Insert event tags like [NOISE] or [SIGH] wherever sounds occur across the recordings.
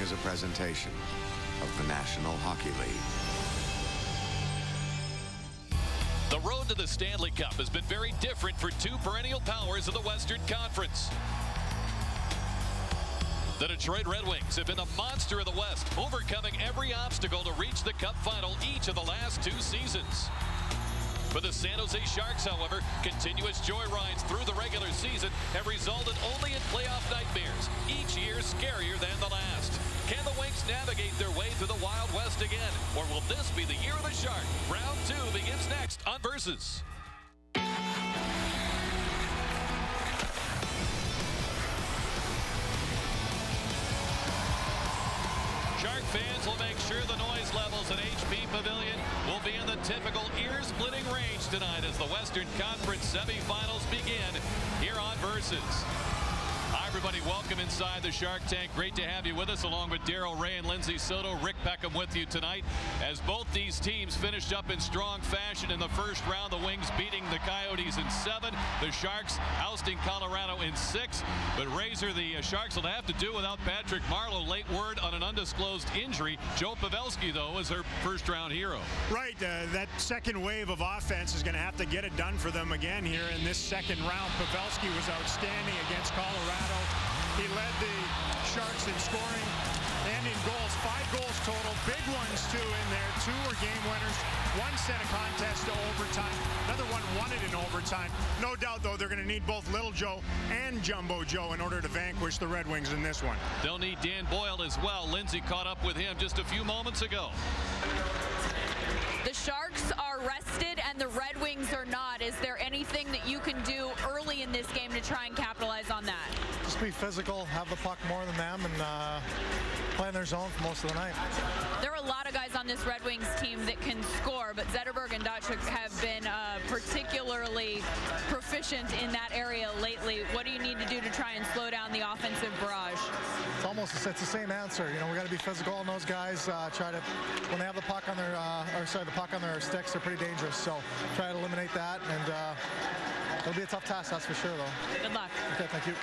is a presentation of the National Hockey League. The road to the Stanley Cup has been very different for two perennial powers of the Western Conference. The Detroit Red Wings have been the monster of the West, overcoming every obstacle to reach the Cup final each of the last two seasons. For the San Jose Sharks, however, continuous joyrides through the regular season have resulted only in playoff nightmares, each year scarier than the last. Wings navigate their way through the Wild West again? Or will this be the year of the Shark? Round two begins next on Versus. Shark fans will make sure the noise levels at HP Pavilion will be in the typical ear-splitting range tonight as the Western Conference semifinals begin here on Versus. Everybody. Welcome inside the Shark Tank. Great to have you with us, along with Daryl Reaugh and Lindsay Soto. Rick Peckham with you tonight. As both these teams finished up in strong fashion in the first round, the Wings beating the Coyotes in seven, the Sharks ousting Colorado in six. But Razor, the uh, Sharks will have to do without Patrick Marleau. Late word on an undisclosed injury. Joe Pavelski, though, is their first round hero. Right. Uh, that second wave of offense is going to have to get it done for them again here in this second round. Pavelski was outstanding against Colorado. He led the Sharks in scoring and in goals. Five goals total. Big ones, too, in there. Two were game winners. One sent a contest to overtime. Another one won it in overtime. No doubt, though, they're going to need both Little Joe and Jumbo Joe in order to vanquish the Red Wings in this one. They'll need Dan Boyle as well. Lindsay caught up with him just a few moments ago. Sharks are rested and the Red Wings are not. Is there anything that you can do early in this game to try and capitalize on that? Just be physical, have the puck more than them, and uh, play in their zone for most of the night. There are a lot of guys on this Red Wings team that can score, but Zetterberg and Datsyuk have been uh, particularly proficient in that area lately. What do you need to do to try and slow down the offensive barrage? It's almost it's the same answer. You know, we got to be physical on those guys. Uh, try to when they have the puck on their uh, or sorry the puck on their sticks, they're pretty dangerous. So try to eliminate that, and uh, it'll be a tough task, that's for sure, though. Good luck. Okay, thank you.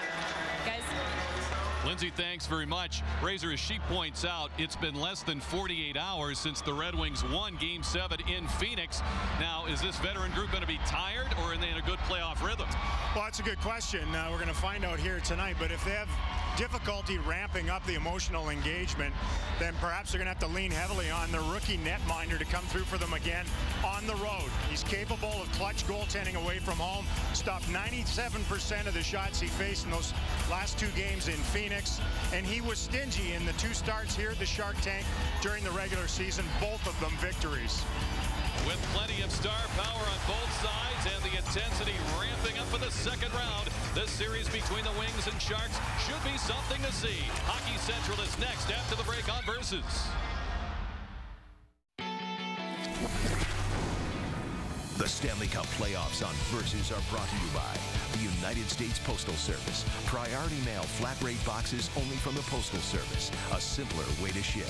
Guys. Lindsay, thanks very much. Razor, as she points out, it's been less than 48 hours since the Red Wings won Game 7 in Phoenix. Now, is this veteran group going to be tired, or are they in a good playoff rhythm? Well, that's a good question. Uh, we're going to find out here tonight. But if they have difficulty ramping up the emotional engagement, then perhaps they're going to have to lean heavily on the rookie netminder to come through for them again on the road. He's capable of clutch goaltending away from home. Stopped 97% of the shots he faced in those last two games in Phoenix. And he was stingy in the two starts here at the Shark Tank during the regular season, both of them victories. With plenty of star power on both sides and the intensity ramping up for the second round, this series between the Wings and Sharks should be something to see. Hockey Central is next after the break on Versus. The Stanley Cup playoffs on Versus are brought to you by the United States Postal Service. Priority mail flat rate boxes only from the Postal Service. A simpler way to ship.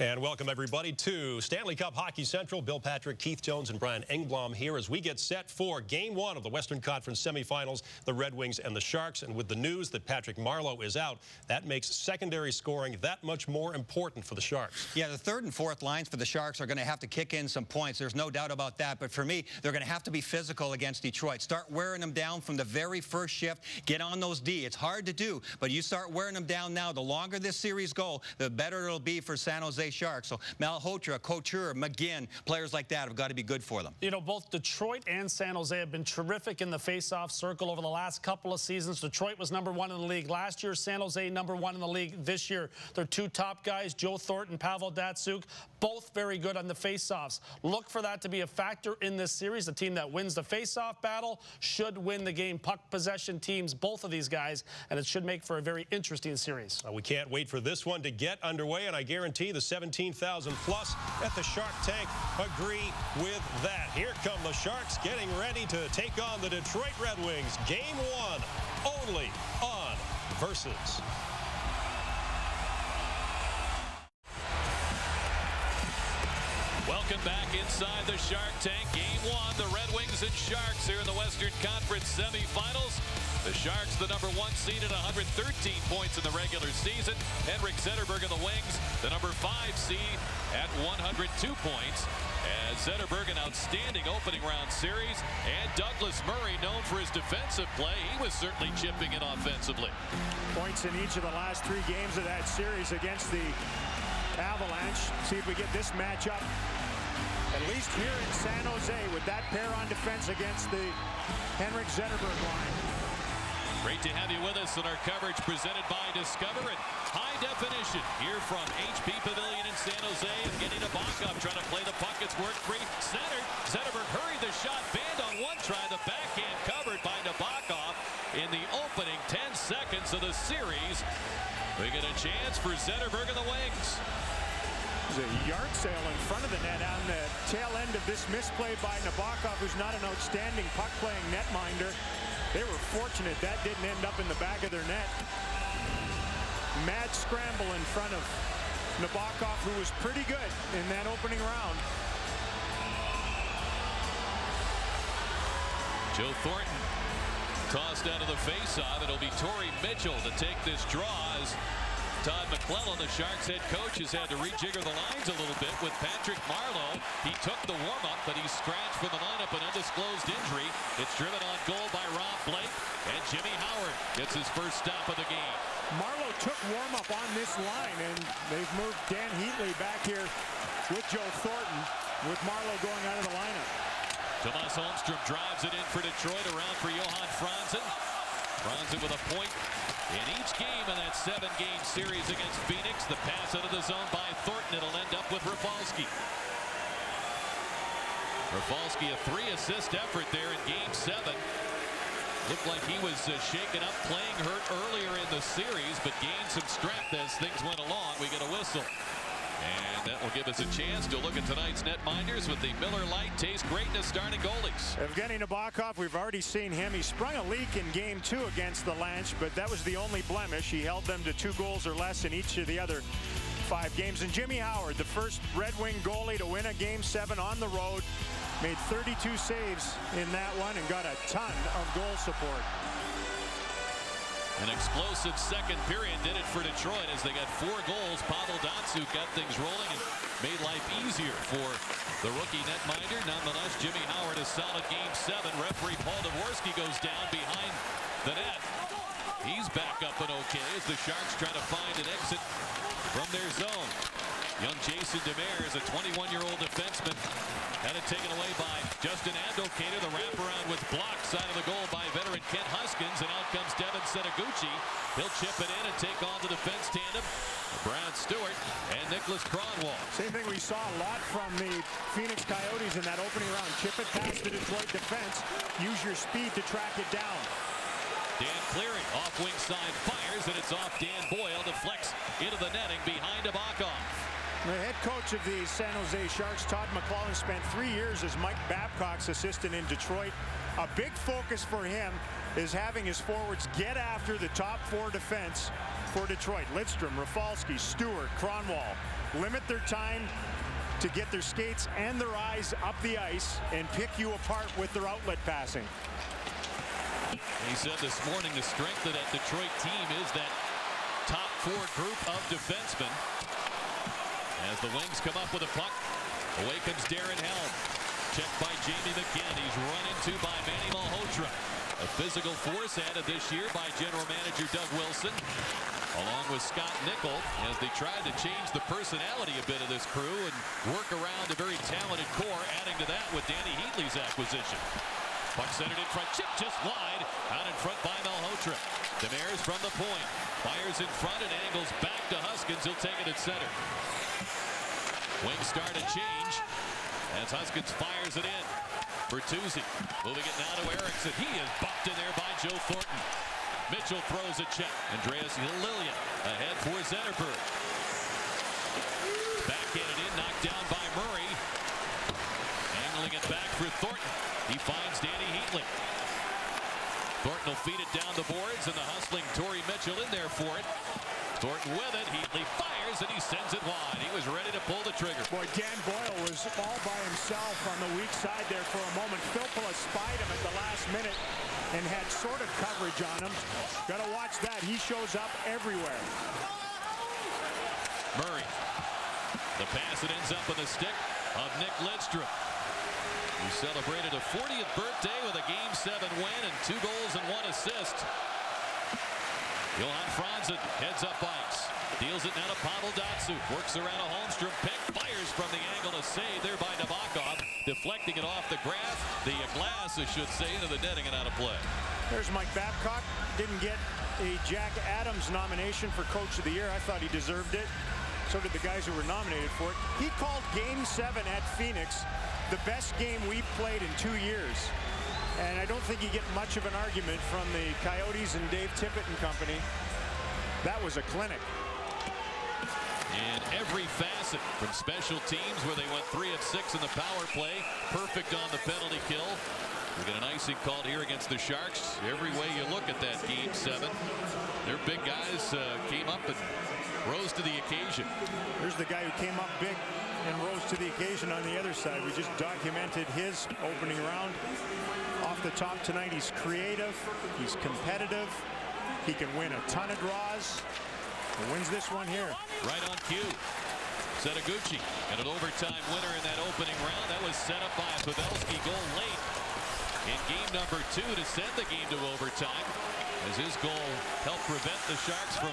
And welcome, everybody, to Stanley Cup Hockey Central. Bill Patrick, Keith Jones, and Brian Engblom here as we get set for Game 1 of the Western Conference semifinals, the Red Wings and the Sharks. And with the news that Patrick Marleau is out, that makes secondary scoring that much more important for the Sharks. Yeah, the third and fourth lines for the Sharks are going to have to kick in some points. There's no doubt about that. But for me, they're going to have to be physical against Detroit. Start wearing them down from the very first shift. Get on those D. It's hard to do, but you start wearing them down now. The longer this series go, the better it'll be for San Jose Sharks. So Malhotra, Couture, McGinn, players like that have got to be good for them. You know, both Detroit and San Jose have been terrific in the face-off circle over the last couple of seasons. Detroit was number one in the league last year. San Jose number one in the league this year. Their two top guys, Joe Thornton, Pavel Datsyuk, both very good on the face-offs. Look for that to be a factor in this series. The team that wins the face-off battle should win the game. Puck possession teams, both of these guys, and it should make for a very interesting series. Uh, we can't wait for this one to get underway, and I guarantee the 17,000 plus at the Shark Tank agree with that. Here come the Sharks getting ready to take on the Detroit Red Wings. Game one, only on Versus. Welcome back inside the Shark Tank. Game one, the Red Wings and Sharks here in the Western Conference semifinals. The Sharks, the number one seed at 113 points in the regular season. Henrik Zetterberg of the Wings, the number five seed at 102 points. As Zetterberg, an outstanding opening round series. And Douglas Murray, known for his defensive play, he was certainly chipping in offensively. Points in each of the last three games of that series against the Avalanche. See if we get this matchup at least here in San Jose with that pair on defense against the Henrik Zetterberg line. Great to have you with us in our coverage presented by Discover and high definition here from HP Pavilion in San Jose. And getting a up trying to play the puck. It's work free. Centered. Zetterberg hurried the shot. Banned on one try. The backhand covered by Nabokov in the opening 10 seconds of the series. We get a chance for Zetterberg and the Wings. There's a this misplay by Nabokov, who's not an outstanding puck-playing netminder. They were fortunate that didn't end up in the back of their net. Mad scramble in front of Nabokov, who was pretty good in that opening round. Joe Thornton tossed out of the faceoff. It'll be Torrey Mitchell to take this draw as Todd McLellan, the Sharks head coach, has had to rejigger the lines a little bit with Patrick Marleau. He took the warm-up, but he's scratched for the lineup, an undisclosed injury. It's driven on goal by Rob Blake, and Jimmy Howard gets his first stop of the game. Marleau took warm-up on this line, and they've moved Dan Heatley back here with Joe Thornton, with Marleau going out of the lineup. Tomas Holmstrom drives it in for Detroit, around for Johan Franzen. Franzen with a point in each game in that seven-game series against Phoenix. The pass out of the zone by Thornton. It'll end up with Rafalski. Rafalski, a three-assist effort there in game seven. Looked like he was uh, shaken up, playing hurt earlier in the series, but gained some strength as things went along. We get a whistle. Will give us a chance to look at tonight's netminders with the Miller Lite Taste Greatness starting goalies. Evgeny Nabokov, we've already seen him. He sprung a leak in game two against the Lanch, but that was the only blemish. He held them to two goals or less in each of the other five games. And Jimmy Howard, the first Red Wing goalie to win a game seven on the road, made 32 saves in that one and got a ton of goal support. An explosive second period did it for Detroit as they got four goals. Pavel Datsyuk got things rolling and made life easier for the rookie netminder. Nonetheless, Jimmy Howard a solid game seven. Referee Paul Devorski goes down behind the net. He's back up and okay as the Sharks try to find an exit from their zone. Young Jason Demers, a 21-year-old defenseman, had it taken away by Justin Abdelkader. The wraparound was blocked side of the goal by veteran Kent Huskins, and out comes Devin Setoguchi. He'll chip it in and take on the defense tandem. Brad Stuart and Niklas Kronwall. Same thing we saw a lot from the Phoenix Coyotes in that opening round. Chip it past the Detroit defense. Use your speed to track it down. Dan Cleary off wing side fires, and it's off Dan Boyle. Deflects into the netting behind Nabokov. The head coach of the San Jose Sharks, Todd McLellan, spent three years as Mike Babcock's assistant in Detroit. A big focus for him is having his forwards get after the top four defense for Detroit. Lidstrom, Rafalski, Stuart, Kronwall Limit their time to get their skates and their eyes up the ice and pick you apart with their outlet passing. He said this morning the strength of that Detroit team is that top four group of defensemen. As the Wings come up with a puck, away comes Darren Helm. Checked by Jamie McGinn. He's run into by Manny Malhotra. A physical force added this year by general manager Doug Wilson, along with Scott Nichol, as they tried to change the personality a bit of this crew and work around a very talented core, adding to that with Dany Heatley's acquisition. Puck centered in front, chip just wide, out in front by Malhotra. Demers from the point, fires in front and angles back to Huskins. He'll take it at center. Wings start to change as Huskins fires it in. Bertuzzi moving it now to Ericsson. He is bumped in there by Joe Thornton. Mitchell throws a check. Andreas Lilja ahead for Zetterberg. Backhanded in, knocked down by Murray. Angling it back for Thornton. He finds Dany Heatley. Thornton will feed it down the boards, and the hustling Torrey Mitchell in there for it. Thornton with it. Heatley fires and he sends it wide. He was ready to pull the trigger. Boy, Dan Boyle was all by himself on the weak side there for a moment. Filppula spied him at the last minute and had sort of coverage on him. Got to watch that. He shows up everywhere. Murray. The pass that ends up on the stick of Nick Lidstrom. He celebrated a 40th birthday with a Game 7 win and two goals and one assist. Johan Franzen heads up ice. Deals it now to Pavel Datsyuk. Works around a Holmstrom pick. Fires from the angle. A save there by Nabokov. Deflecting it off the grass. The glass, I should say, into the netting and out of play. There's Mike Babcock. Didn't get a Jack Adams nomination for Coach of the Year. I thought he deserved it. So did the guys who were nominated for it. He called Game 7 at Phoenix the best game we've played in two years. And I don't think you get much of an argument from the Coyotes and Dave Tippett and company. That was a clinic. In every facet, from special teams where they went three of six in the power play, perfect on the penalty kill. We get an icing called here against the Sharks. Every way you look at that game seven, their big guys uh, came up and rose to the occasion. Here's the guy who came up big and rose to the occasion on the other side. We just documented his opening round off the top tonight. He's creative. He's competitive. He can win a ton of draws. Wins this one here. Right on cue. Setoguchi and an overtime winner in that opening round. That was set up by a Pavelski goal late in game number two to send the game to overtime as his goal helped prevent the Sharks from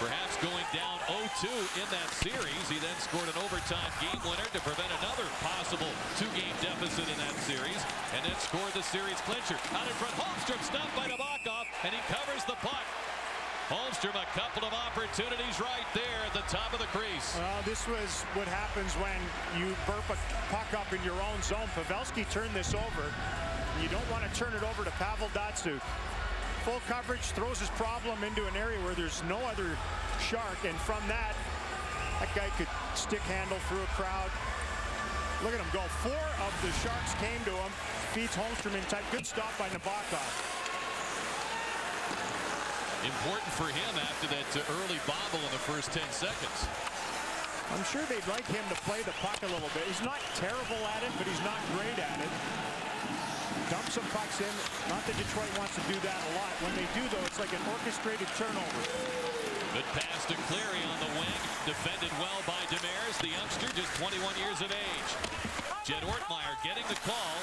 perhaps going down 0-2 in that series. He then scored an overtime game winner to prevent another possible two-game deficit in that series, and then scored the series clincher. Out in front, Holmstrom stopped by Nabokov, and he covers the puck. Holmstrom, a couple of opportunities right there at the top of the crease. Well, this was what happens when you burp a puck up in your own zone. Pavelski turned this over. You don't want to turn it over to Pavel Datsyuk full coverage, throws his problem into an area where there's no other shark. And from that, that guy could stick handle through a crowd. Look at him go. Four of the Sharks came to him. Feeds Holmstrom in tight. Good stop by Nabokov. Important for him after that early bobble in the first 10 seconds. I'm sure they'd like him to play the puck a little bit. He's not terrible at it, but he's not great at it dump some pucks in. Not that Detroit wants to do that a lot. When they do, though, it's like an orchestrated turnover. Good pass to Cleary on the wing. Defended well by Demers, the youngster, just 21 years of age. Jed Ortmeyer getting the call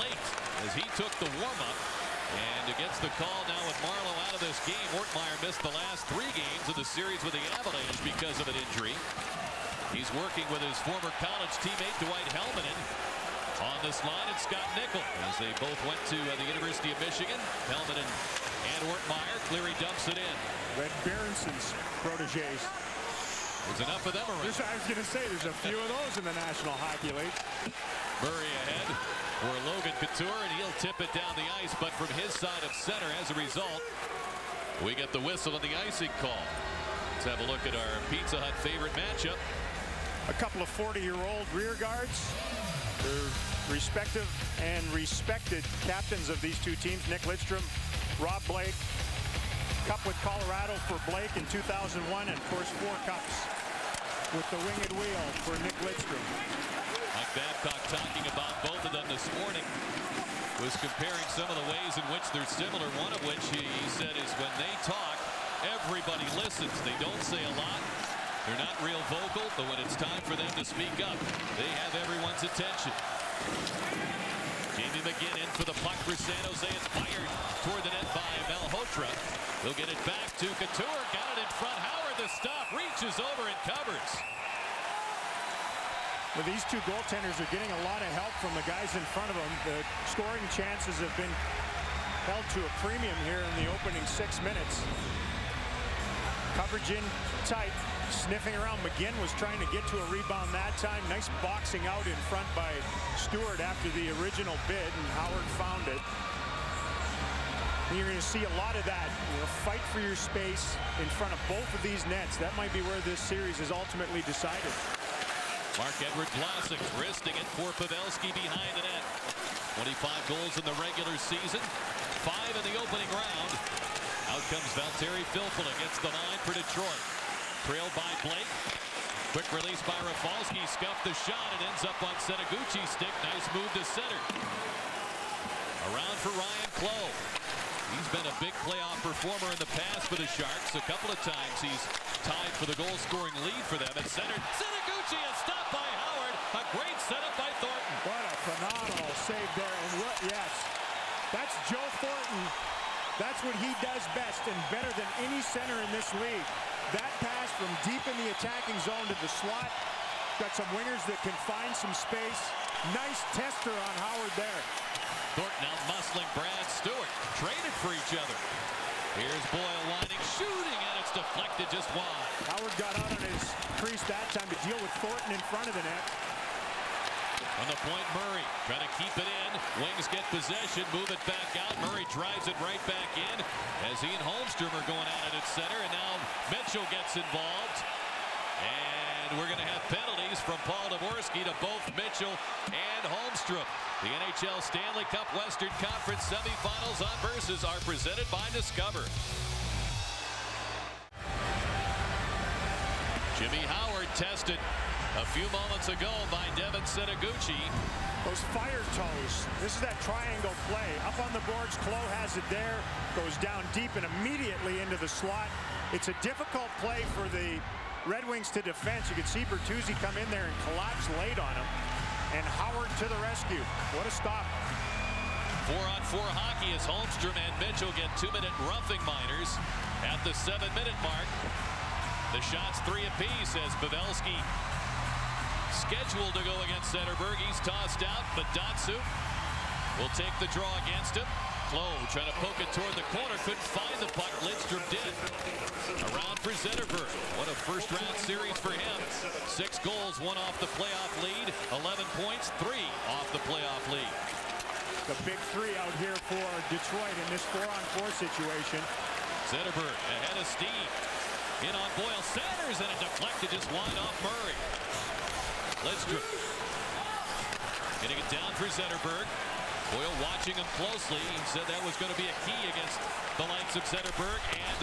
late as he took the warm-up. And against the call now with Marleau out of this game, Ortmeyer missed the last three games of the series with the Avalanche because of an injury. He's working with his former college teammate Dwight Helminen on this line, it's Scott Nichol as they both went to uh, the University of Michigan. Helmet and, and Ortmeyer. Cleary dumps it in. Red Berenson's proteges. There's enough of them around. I was going to say, there's a few of those in the National Hockey League. Murray ahead for Logan Couture, and he'll tip it down the ice, but from his side of center as a result, we get the whistle and the icing call. Let's have a look at our Pizza Hut favorite matchup. A couple of 40-year-old rear guards they're respective and respected captains of these two teams, Nick Lidstrom, Rob Blake. Cup with Colorado for Blake in 2001, and of course four cups with the winged wheel for Nick Lidstrom. Babcock talking about both of them this morning was comparing some of the ways in which they're similar, one of which he said is when they talk, everybody listens. They don't say a lot, they're not real vocal, but when it's time for them to speak up, they have everyone's attention. Jamie McGinn in for the puck for San Jose. It's fired toward the net by Malhotra. He'll get it back to Couture. Got it in front. Howard the stop. Reaches over and covers. Well, these two goaltenders are getting a lot of help from the guys in front of them. The scoring chances have been held to a premium here in the opening six minutes. Coverage in tight sniffing around. McGinn was trying to get to a rebound that time. Nice boxing out in front by Stuart after the original bid, and Howard found it. And you're going to see a lot of that. You know, fight for your space in front of both of these nets. That might be where this series is ultimately decided. Marc-Edouard Vlasic wristing it for Pavelski behind the net. 25 goals in the regular season, five in the opening round. Out comes Valtteri Filppula. Gets the line for Detroit. Trailed by Blake. Quick release by Rafalski. Scuffed the shot. It ends up on Setoguchi's stick. Nice move to center. Around for Ryan Clowe. He's been a big playoff performer in the past for the Sharks. A couple of times he's tied for the goal-scoring lead for them at center. Setoguchi is stopped by Howard. A great setup by Thornton. What a phenomenal save there. And what, yes, that's Joe Thornton. That's what he does best and better than any center in this league. That pass from deep in the attacking zone to the slot. Got some wingers that can find some space. Nice tester on Howard there. Thornton out muscling Brad Stuart. Traded for each other. Here's Boyle winding, shooting, and it's deflected just wide. Howard got out on his crease that time to deal with Thornton in front of the net. On the point, Murray trying to keep it in. Wings get possession, move it back out. Murray drives it right back in as he and Holmstrom are going out at it at center. And now Mitchell gets involved. And we're going to have penalties from Paul Devorski to both Mitchell and Holmstrom. The NHL Stanley Cup Western Conference semifinals on Versus are presented by Discover. Jimmy Howard tested a few moments ago by Devin Setoguchi. Those fire toes. This is that triangle play. Up on the boards, Clowe has it there. Goes down deep and immediately into the slot. It's a difficult play for the Red Wings to defense. You can see Bertuzzi come in there and collapse late on him. And Howard to the rescue. What a stop. Four on four hockey as Holmstrom and Mitchell get two minute roughing minors at the seven minute mark. The shots three apiece as Pavelski scheduled to go against Zetterberg. He's tossed out, but Datsyuk will take the draw against him. Trying to poke it toward the corner. Couldn't find the puck. Lidstrom did. Around for Zetterberg. What a first round series for him. Six goals, one off the playoff lead. 11 points, three off the playoff lead. The big three out here for Detroit in this four-on-four 4 situation. Zetterberg ahead of Steve. In on Boyle Sanders, and it deflected just wide off Murray. Lidstrom. Getting it down for Zetterberg. Boyle watching him closely. He said that was going to be a key against the likes of Zetterberg and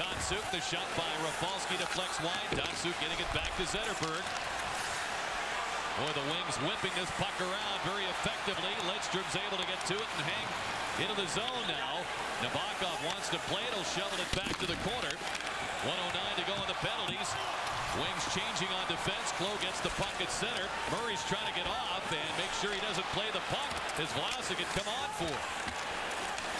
Datsyuk. The shot by Rafalski deflects wide. Datsyuk getting it back to Zetterberg. Boy, the Wings whipping this puck around very effectively. Lidstrom's able to get to it and hang into the zone now. Nabokov wants to play it. He'll shovel it back to the corner. 109 to go on the penalties. Wings changing on defense. Clowe gets the puck at center. Murray's trying to get off and make sure he doesn't play the puck as Vlasic had come on for.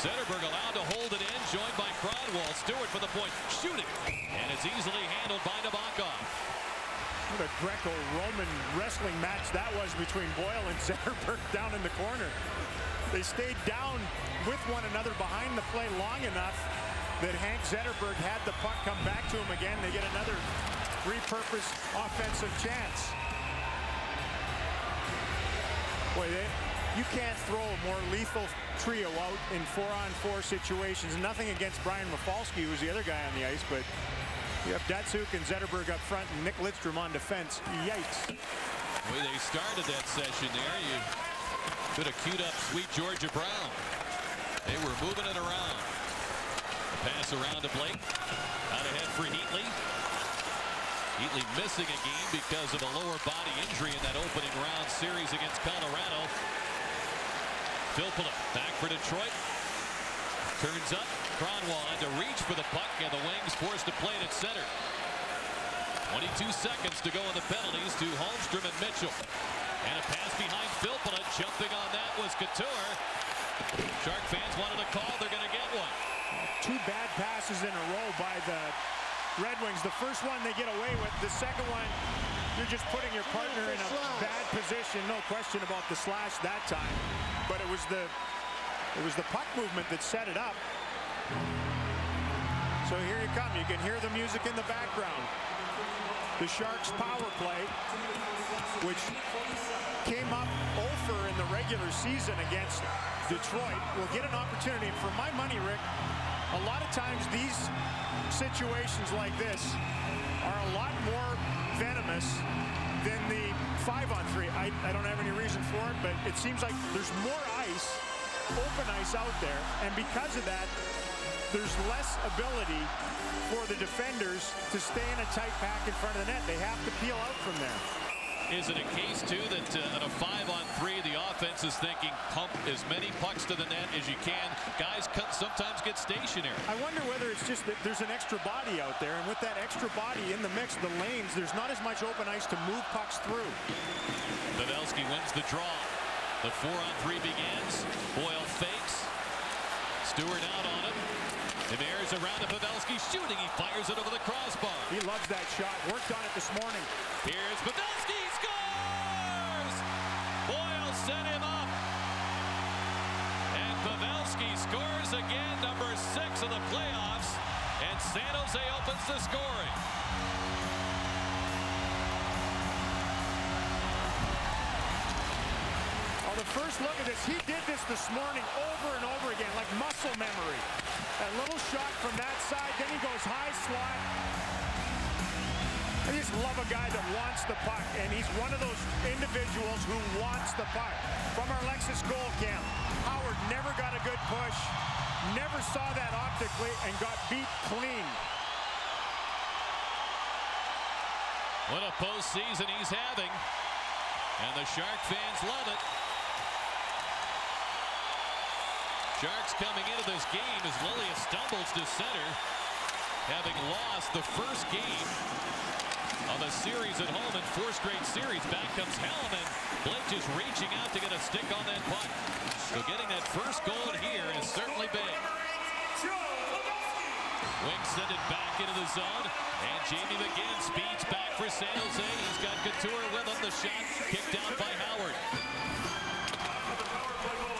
Zetterberg allowed to hold it in, joined by Kronwall. Stuart for the point, shooting, and it's easily handled by Nabokov. What a Greco-Roman wrestling match that was between Boyle and [LAUGHS] Zetterberg down in the corner. They stayed down with one another behind the play long enough that Hank Zetterberg had the puck come back to him again. They get another repurposed offensive chance. Boy, they, you can't throw a more lethal trio out in four-on-four 4 situations. Nothing against Brian Rafalski, who's the other guy on the ice, but you have Datsyuk and Zetterberg up front and Nick Lidstrom on defense. Yikes. The way they started that session there, you could have queued up sweet Georgia Brown. They were moving it around. Pass around to Blake. Out ahead for Heatley. Heatley missing a game because of a lower body injury in that opening round series against Colorado. Filppula back for Detroit. Turns up. Kronwall had to reach for the puck, and the Wings forced to play it at center. 22 seconds to go in the penalties to Holmstrom and Mitchell. And a pass behind Filppula. Jumping on that was Couture. Shark fans wanted a call. They're going to get one. Two bad passes in a row by the Red Wings. The first one they get away with. The second one, you're just putting your partner in a bad position. No question about the slash that time. But it was the it was the puck movement that set it up. So here you come. You can hear the music in the background. The Sharks power play, which came up over in the regular season against Detroit, will get an opportunity. For my money, Rick, a lot of times these situations like this are a lot more venomous than the five on three. I, I don't have any reason for it, but it seems like there's more ice, open ice out there. And because of that, there's less ability for the defenders to stay in a tight pack in front of the net. They have to peel out from there. Is it a case, too, that uh, at a five-on-three, the offense is thinking pump as many pucks to the net as you can? Guys sometimes get stationary. I wonder whether it's just that there's an extra body out there, and with that extra body in the mix, the lanes, there's not as much open ice to move pucks through. Pavelski wins the draw. The four-on-three begins. Boyle fakes. Stuart out on him. Demers around to Pavelski shooting. He fires it over the crossbar. He loves that shot. Worked on it this morning. Here's Pavelski again, number six of the playoffs. And San Jose opens the scoring. On the first look at this, he did this this morning over and over again, like muscle memory. A little shot from that side, then he goes high slot. I just love a guy that wants the puck, and he's one of those individuals who wants the puck. From our Lexus goal camp, Howard never got a good push, never saw that optically, and got beat clean. What a postseason he's having, and the Shark fans love it. Sharks coming into this game as Liljegren stumbles to center, having lost the first game of a series at home in four straight series. Back comes Hellman. Blake just reaching out to get a stick on that puck. So getting that first goal here is certainly big. Wing send it back into the zone. And Jamie McGinn speeds back for San Jose. He's got Couture with him. The shot kicked out by Howard.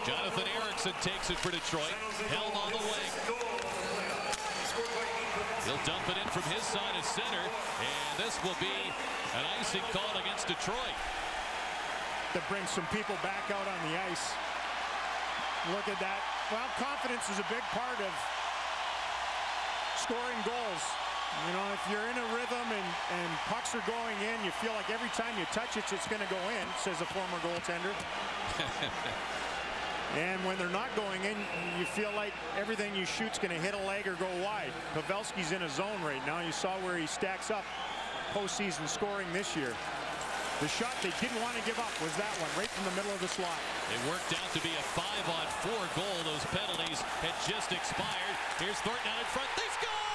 Jonathan Ericsson takes it for Detroit. Helm on the wing. He'll dump it in from his side of center. And this will be an icing call against Detroit. That brings some people back out on the ice. Look at that. Well, confidence is a big part of scoring goals. You know, if you're in a rhythm and, and pucks are going in, you feel like every time you touch it, it's going to go in, says a former goaltender. [LAUGHS] And when they're not going in, you feel like everything you shoot's going to hit a leg or go wide. Pavelski's in a zone right now. You saw where he stacks up postseason scoring this year. The shot they didn't want to give up was that one, right from the middle of the slot. It worked out to be a five-on-four goal. Those penalties had just expired. Here's Thornton out in front. They score!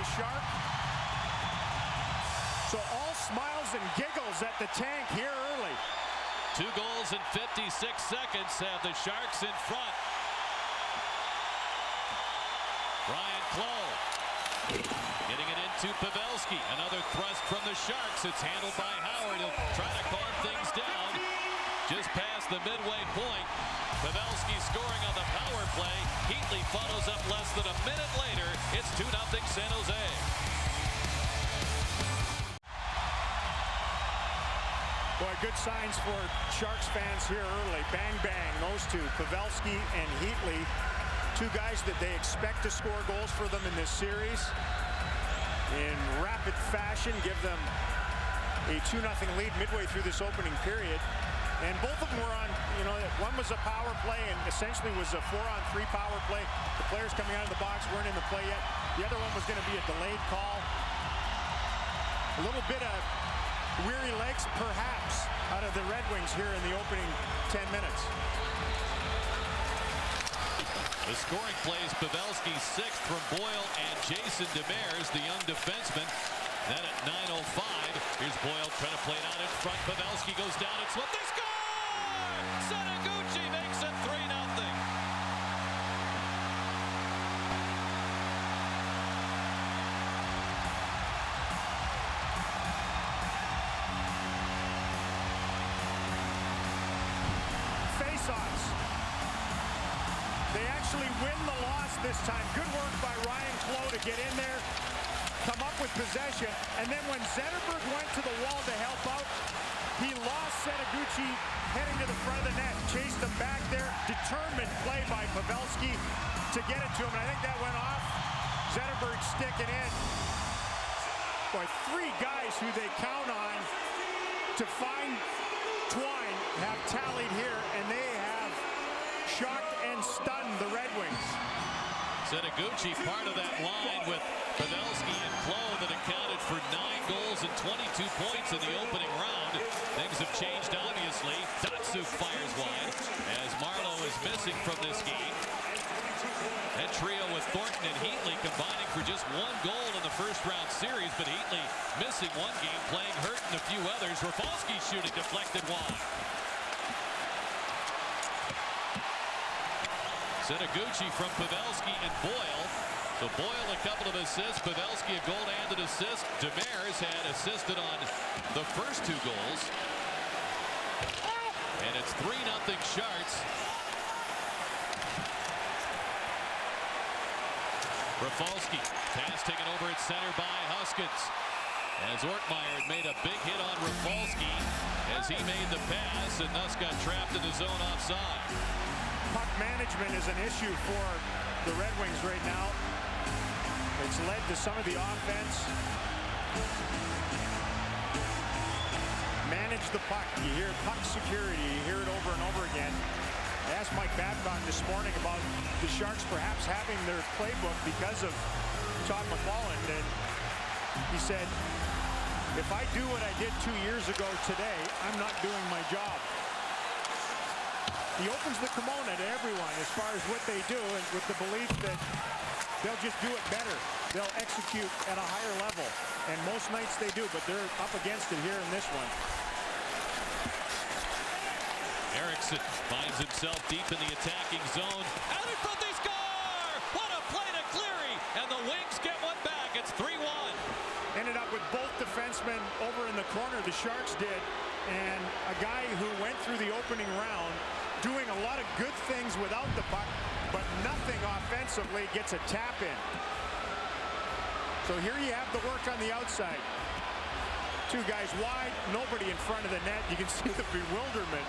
San Jose Shark. So all smiles and giggles at the tank here early. Two goals in 56 seconds have the Sharks in front. Ryan Clowe getting it into Pavelski. Another thrust from the Sharks. It's handled by Howard. He'll try to calm things down. Just past the midway point. Pavelski scoring on the power play. Heatley follows up less than a minute later. It's 2-0 San Jose. Boy, good signs for Sharks fans here early. Bang, bang, those two, Pavelski and Heatley. Two guys that they expect to score goals for them in this series. In rapid fashion, give them a 2-0 lead midway through this opening period. And both of them were on, you know, one was a power play and essentially was a four-on-three power play. The players coming out of the box weren't in the play yet. The other one was going to be a delayed call. A little bit of weary legs, perhaps, out of the Red Wings here in the opening 10 minutes. The scoring plays Pavelski sixth from Boyle and Jason Demers, the young defenseman. Then at 9.05, here's Boyle trying to play it out in front. Pavelski goes down and slip. They score! Time. Good work by Ryan Clowe to get in there, come up with possession, and then when Zetterberg went to the wall to help out, he lost Setoguchi heading to the front of the net, chased him back there, determined play by Pavelski to get it to him, and I think that went off. Zetterberg sticking in. Boy, three guys who they count on to find Twine have tallied here, and they have shocked and stunned the Red Wings. Setoguchi part of that line with Pavelski and Clowe that accounted for nine goals and 22 points in the opening round. Things have changed, obviously. Datsyuk fires wide as Marleau is missing from this game. That trio with Thornton and Heatley combining for just one goal in the first round series, but Heatley missing one game, playing hurt in a few others. Rafalski shooting deflected wide. Setoguchi from Pavelski and Boyle. So Boyle a couple of assists, Pavelski a goal and an assist. Demers had assisted on the first two goals. And it's 3 nothing Sharks. Rafalski, pass taken over at center by Huskins. As Ortmeyer made a big hit on Rafalski as he made the pass and thus got trapped in the zone offside. Management is an issue for the Red Wings right now. It's led to some of the offense. Manage the puck. You hear puck security. You hear it over and over again. I asked Mike Babcock this morning about the Sharks perhaps having their playbook because of Todd McLellan, and he said, if I do what I did two years ago today, I'm not doing my job. He opens the kimono to everyone as far as what they do and with the belief that they'll just do it better. They'll execute at a higher level. And most nights they do, but they're up against it here in this one. Ericsson finds himself deep in the attacking zone. Out in front, they score! What a play to Cleary! And the Wings get one back. It's 3-1. Ended up with both defensemen over in the corner, the Sharks did. And a guy who went through the opening round doing a lot of good things without the puck, but nothing offensively gets a tap in. So here you have the work on the outside. Two guys wide, nobody in front of the net. You can [LAUGHS] see the bewilderment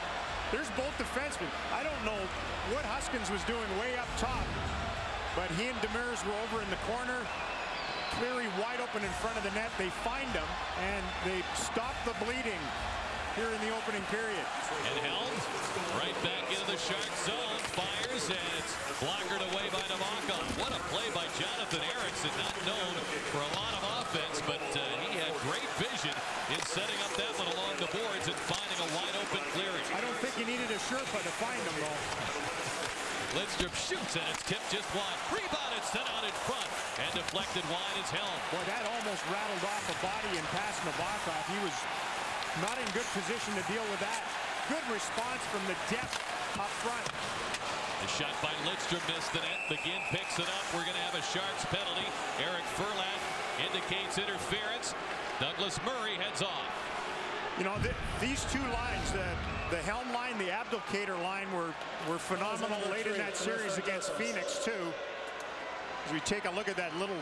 there's both defensemen. I don't know what Huskins was doing way up top, but he and Demers were over in the corner. Cleary wide open in front of the net. They find him, and they stop the bleeding here in the opening period. And Helm right back into the Shark zone. Fires, and it's blockered away by Nabokov. What a play by Jonathan Ericsson, not known for a lot of offense, but uh, he had great vision in setting up that one along the boards and finding a wide open Cleary. I don't think he needed a Sherpa to find him, though. Lidstrom shoots, and it's tipped just wide. Rebounded, sent out in front, and deflected wide as Helm. Boy, that almost rattled off a body and past Nabokov. He was not in good position to deal with that. Good response from the depth up front. The shot by Lidstrom missed the net. McGinn picks it up. We're going to have a Sharks penalty. Eric Furlatt indicates interference. Douglas Murray heads off. You know, th these two lines, the, the Helm line, the Abdelkader line, were, were phenomenal late in that series against Phoenix, too. As we take a look at that little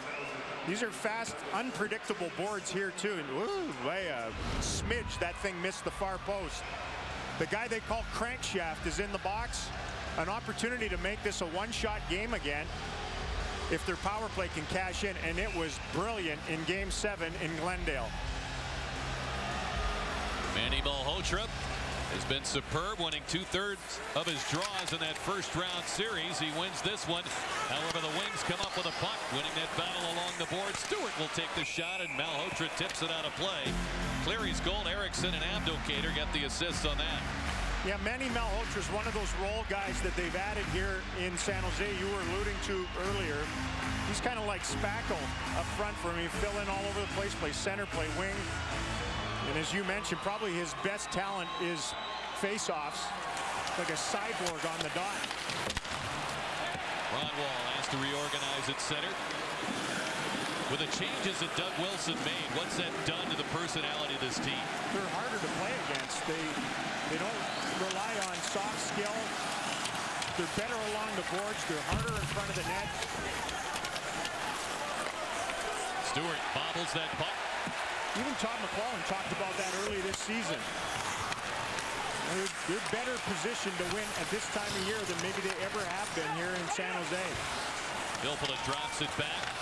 these are fast, unpredictable boards here, too. And ooh, by a uh, smidge, that thing missed the far post. The guy they call Crankshaft is in the box. An opportunity to make this a one-shot game again if their power play can cash in, and it was brilliant in Game 7 in Glendale. Manny Malhotra has been superb, winning two-thirds of his draws in that first round series. He wins this one. However, the Wings come up with a puck, winning that battle along the board. Stuart will take the shot, and Malhotra tips it out of play. Cleary's goal, Ericsson and Abdelkader get the assists on that. Yeah, Manny Malhotra is one of those role guys that they've added here in San Jose you were alluding to earlier. He's kind of like Spackle up front for me, fill in all over the place, play center, play wing. And as you mentioned, probably his best talent is face-offs, like a cyborg on the dot. Kronwall has to reorganize at center. With the changes that Doug Wilson made, what's that done to the personality of this team? They're harder to play against. They they don't rely on soft skill They're better along the boards. They're harder in front of the net. Stuart bobbles that puck. Even Todd McLellan talked about that early this season. They're, they're better positioned to win at this time of year than maybe they ever have been here in San Jose. Filppula drops it back.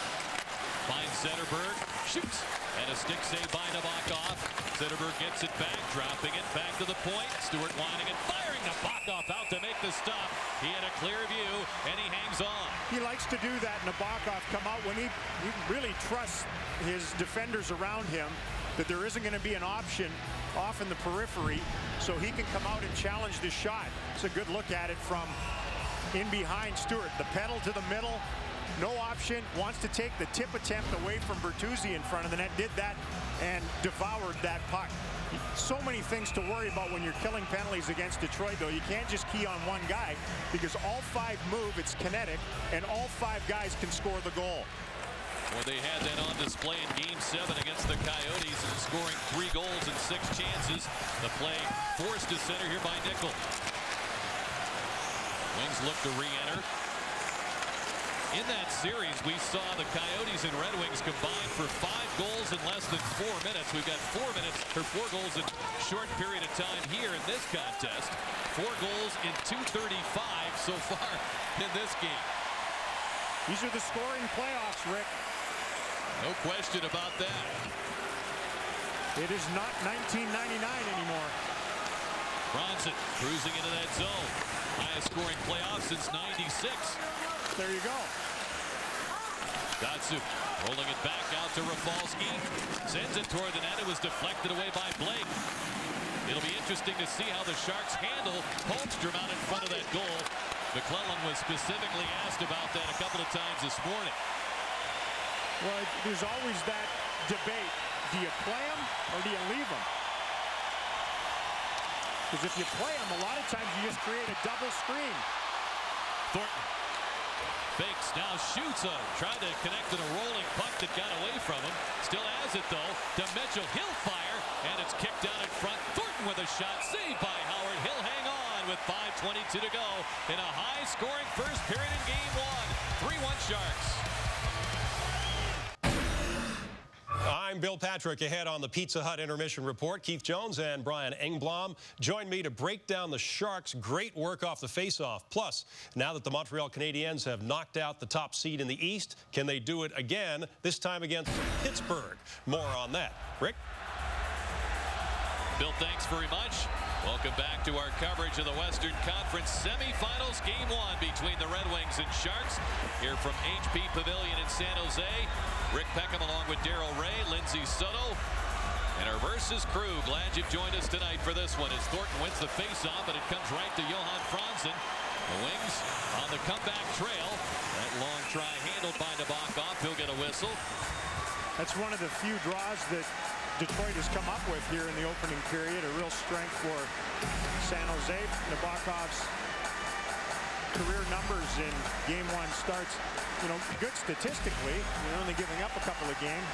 Finds Zetterberg. Shoots. And a stick save by Nabokov. Zetterberg gets it back, dropping it back to the point. Stuart winding it, firing Nabokov out to make the stop. He had a clear view, and he hangs on. He likes to do that. Nabokov come out when he, he really trusts his defenders around him that there isn't going to be an option off in the periphery so he can come out and challenge the shot. It's a good look at it from in behind Stuart. The pedal to the middle, no option, wants to take the tip attempt away from Bertuzzi in front of the net, did that and devoured that puck. So many things to worry about when you're killing penalties against Detroit, though. You can't just key on one guy because all five move, it's kinetic, and all five guys can score the goal. Well, they had that on display in Game 7 against the Coyotes, and scoring three goals and six chances. The play forced to center here by Nichol. Wings look to re-enter. In that series, we saw the Coyotes and Red Wings combined for five goals in less than four minutes. We've got four minutes or four goals in short period of time here in this contest. Four goals in 235 so far in this game. These are the scoring playoffs, Rick. No question about that. It is not 1999 anymore. Bronson cruising into that zone. Highest scoring playoff since 96. There you go. Datsyuk rolling it back out to Rafalski. Sends it toward the net. It was deflected away by Blake. It'll be interesting to see how the Sharks handle Holmstrom out in front of that goal. McLellan was specifically asked about that a couple of times this morning. Well, there's always that debate. Do you play him or do you leave him? Because if you play him, a lot of times you just create a double screen. Thornton fakes, now shoots a, tried to connect to the rolling puck that got away from him. Still has it though. To Mitchell, he'll fire, and it's kicked out in front. Thornton with a shot, saved by Howard. He'll hang on with 5.22 to go in a high-scoring first period in game one. 3-1 Sharks. I'm Bill Patrick ahead on the Pizza Hut Intermission Report. Keith Jones and Brian Engblom join me to break down the Sharks' great work off the faceoff. Plus, now that the Montreal Canadiens have knocked out the top seed in the East, can they do it again, this time against Pittsburgh? More on that. Rick? Bill, thanks very much. Welcome back to our coverage of the Western Conference semifinals, game one between the Red Wings and Sharks. Here from HP Pavilion in San Jose. Rick Peckham along with Daryl Reaugh, Lindsay Soto, and our versus crew. Glad you've joined us tonight for this one as Thornton wins the faceoff, and it comes right to Johan Franzen. The Wings on the comeback trail. That long try handled by Nabokov. He'll get a whistle. That's one of the few draws that Detroit has come up with here in the opening period. A real strength for San Jose. Nabokov's career numbers in game one starts, you know, good statistically. You're only giving up a couple of games.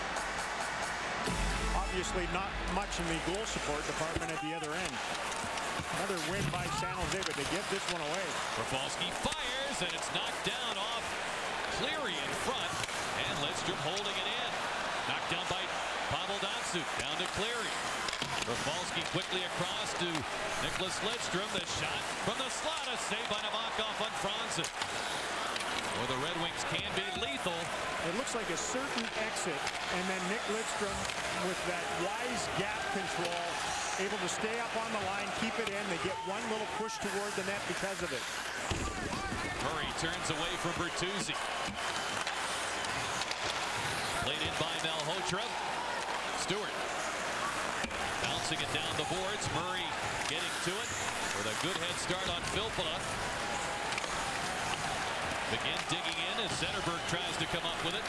Obviously not much in the goal support department at the other end. Another win by San Jose, but they get this one away. Rafalski fires, and it's knocked down off Cleary in front, and Lidstrom holding it in. Knocked down by Pavel Datsyuk, down to Cleary. Rafalski quickly across to Nicklas Lidstrom. The shot from the slot, a save by Nabokov on Franzen. Well, the Red Wings can be lethal. It looks like a certain exit, and then Nick Lidstrom with that wise gap control, able to stay up on the line, keep it in. They get one little push toward the net because of it. Murray turns away from Bertuzzi. Played in by Malhotra. Stuart bouncing it down the boards. Murray getting to it with a good head start on Filppula. Again digging in as Zetterberg tries to come up with it.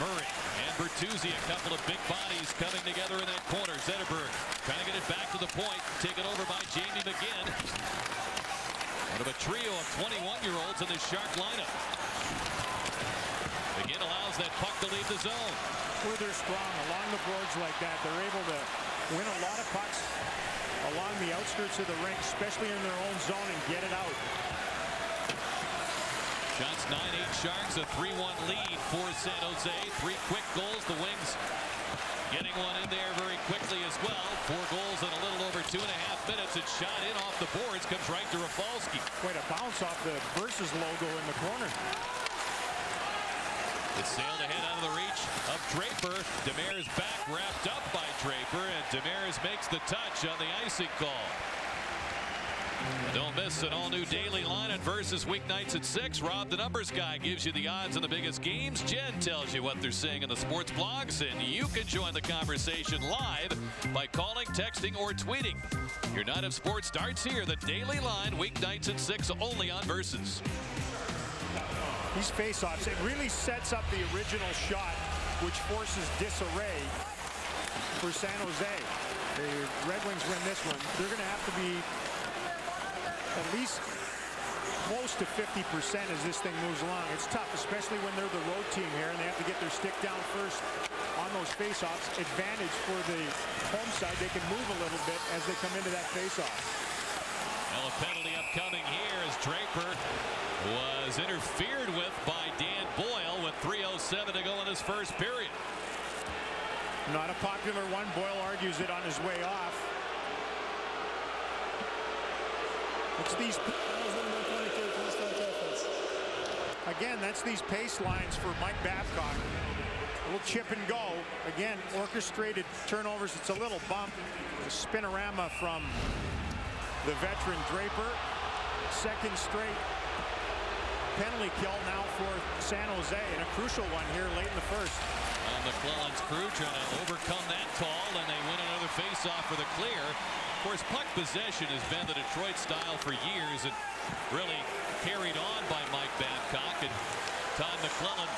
Murray and Bertuzzi, a couple of big bodies coming together in that corner. Zetterberg trying to get it back to the point. Taken over by Jamie McGinn. One of a trio of 21-year-olds in the Shark lineup. McGinn allows that puck to leave the zone. Strong along the boards like that, they're able to win a lot of pucks along the outskirts of the rink, especially in their own zone, and get it out. Shots 9-8 Sharks, a 3-1 lead for San Jose. Three quick goals. The Wings getting one in there very quickly as well. Four goals in a little over two and a half minutes. It's shot in off the boards, comes right to Rafalski. Quite a bounce off the Versus logo in the corner. It sailed ahead out of the reach of Draper. Demers back wrapped up by Draper, and Demers makes the touch on the icing call. Don't miss an all-new daily line at Versus weeknights at 6. Rob, the numbers guy, gives you the odds on the biggest games. Jen tells you what they're saying in the sports blogs, and you can join the conversation live by calling, texting, or tweeting. Your night of sports starts here. The daily line, weeknights at 6, only on Versus. These faceoffs, it really sets up the original shot, which forces disarray for San Jose. The Red Wings win this one. They're going to have to be at least close to 50% as this thing moves along. It's tough, especially when they're the road team here and they have to get their stick down first on those faceoffs. Advantage for the home side. They can move a little bit as they come into that faceoff. Well, a penalty upcoming here as Draper was interfered with by Dan Boyle with 3.07 to go in his first period. Not a popular one. Boyle argues it on his way off. It's these. Again, that's these pace lines for Mike Babcock. A little chip and go. Again, orchestrated turnovers. It's a little bump. A spinorama from the veteran Draper. Second straight penalty kill now for San Jose and a crucial one here late in the first. Uh, McLellan's crew trying to overcome that call and they win another faceoff for the clear. Of course, puck possession has been the Detroit style for years and really carried on by Mike Babcock and Todd McClelland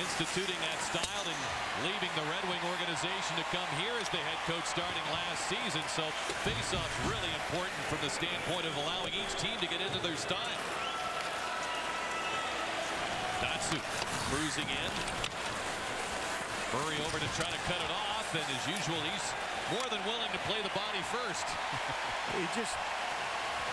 instituting that style and leaving the Red Wing organization to come here as the head coach starting last season. So faceoffs really important from the standpoint of allowing each team to get into their style. Datsyuk cruising in. Murray over to try to cut it off, and as usual, he's more than willing to play the body first. [LAUGHS] he just,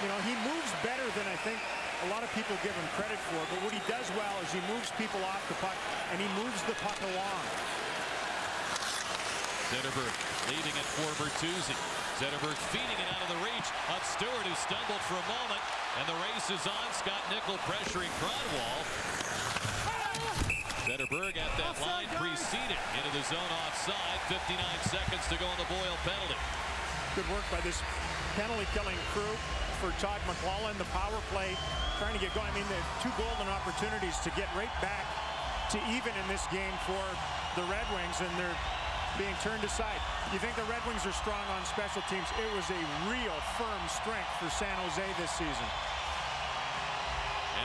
you know, he moves better than I think a lot of people give him credit for, but what he does well is he moves people off the puck, and he moves the puck along. Zetterberg leaving it for Bertuzzi. Zetterberg feeding it out of the reach of Stuart, who stumbled for a moment, and the race is on. Scott Nichol pressuring Kronwall. Zetterberg at that line preceded into the zone offside. 59 seconds to go on the Boyle penalty. Good work by this penalty killing crew for Todd McLellan. The power play trying to get going. I mean, the two golden opportunities to get right back to even in this game for the Red Wings, and they're being turned aside. You think the Red Wings are strong on special teams? It was a real firm strength for San Jose this season.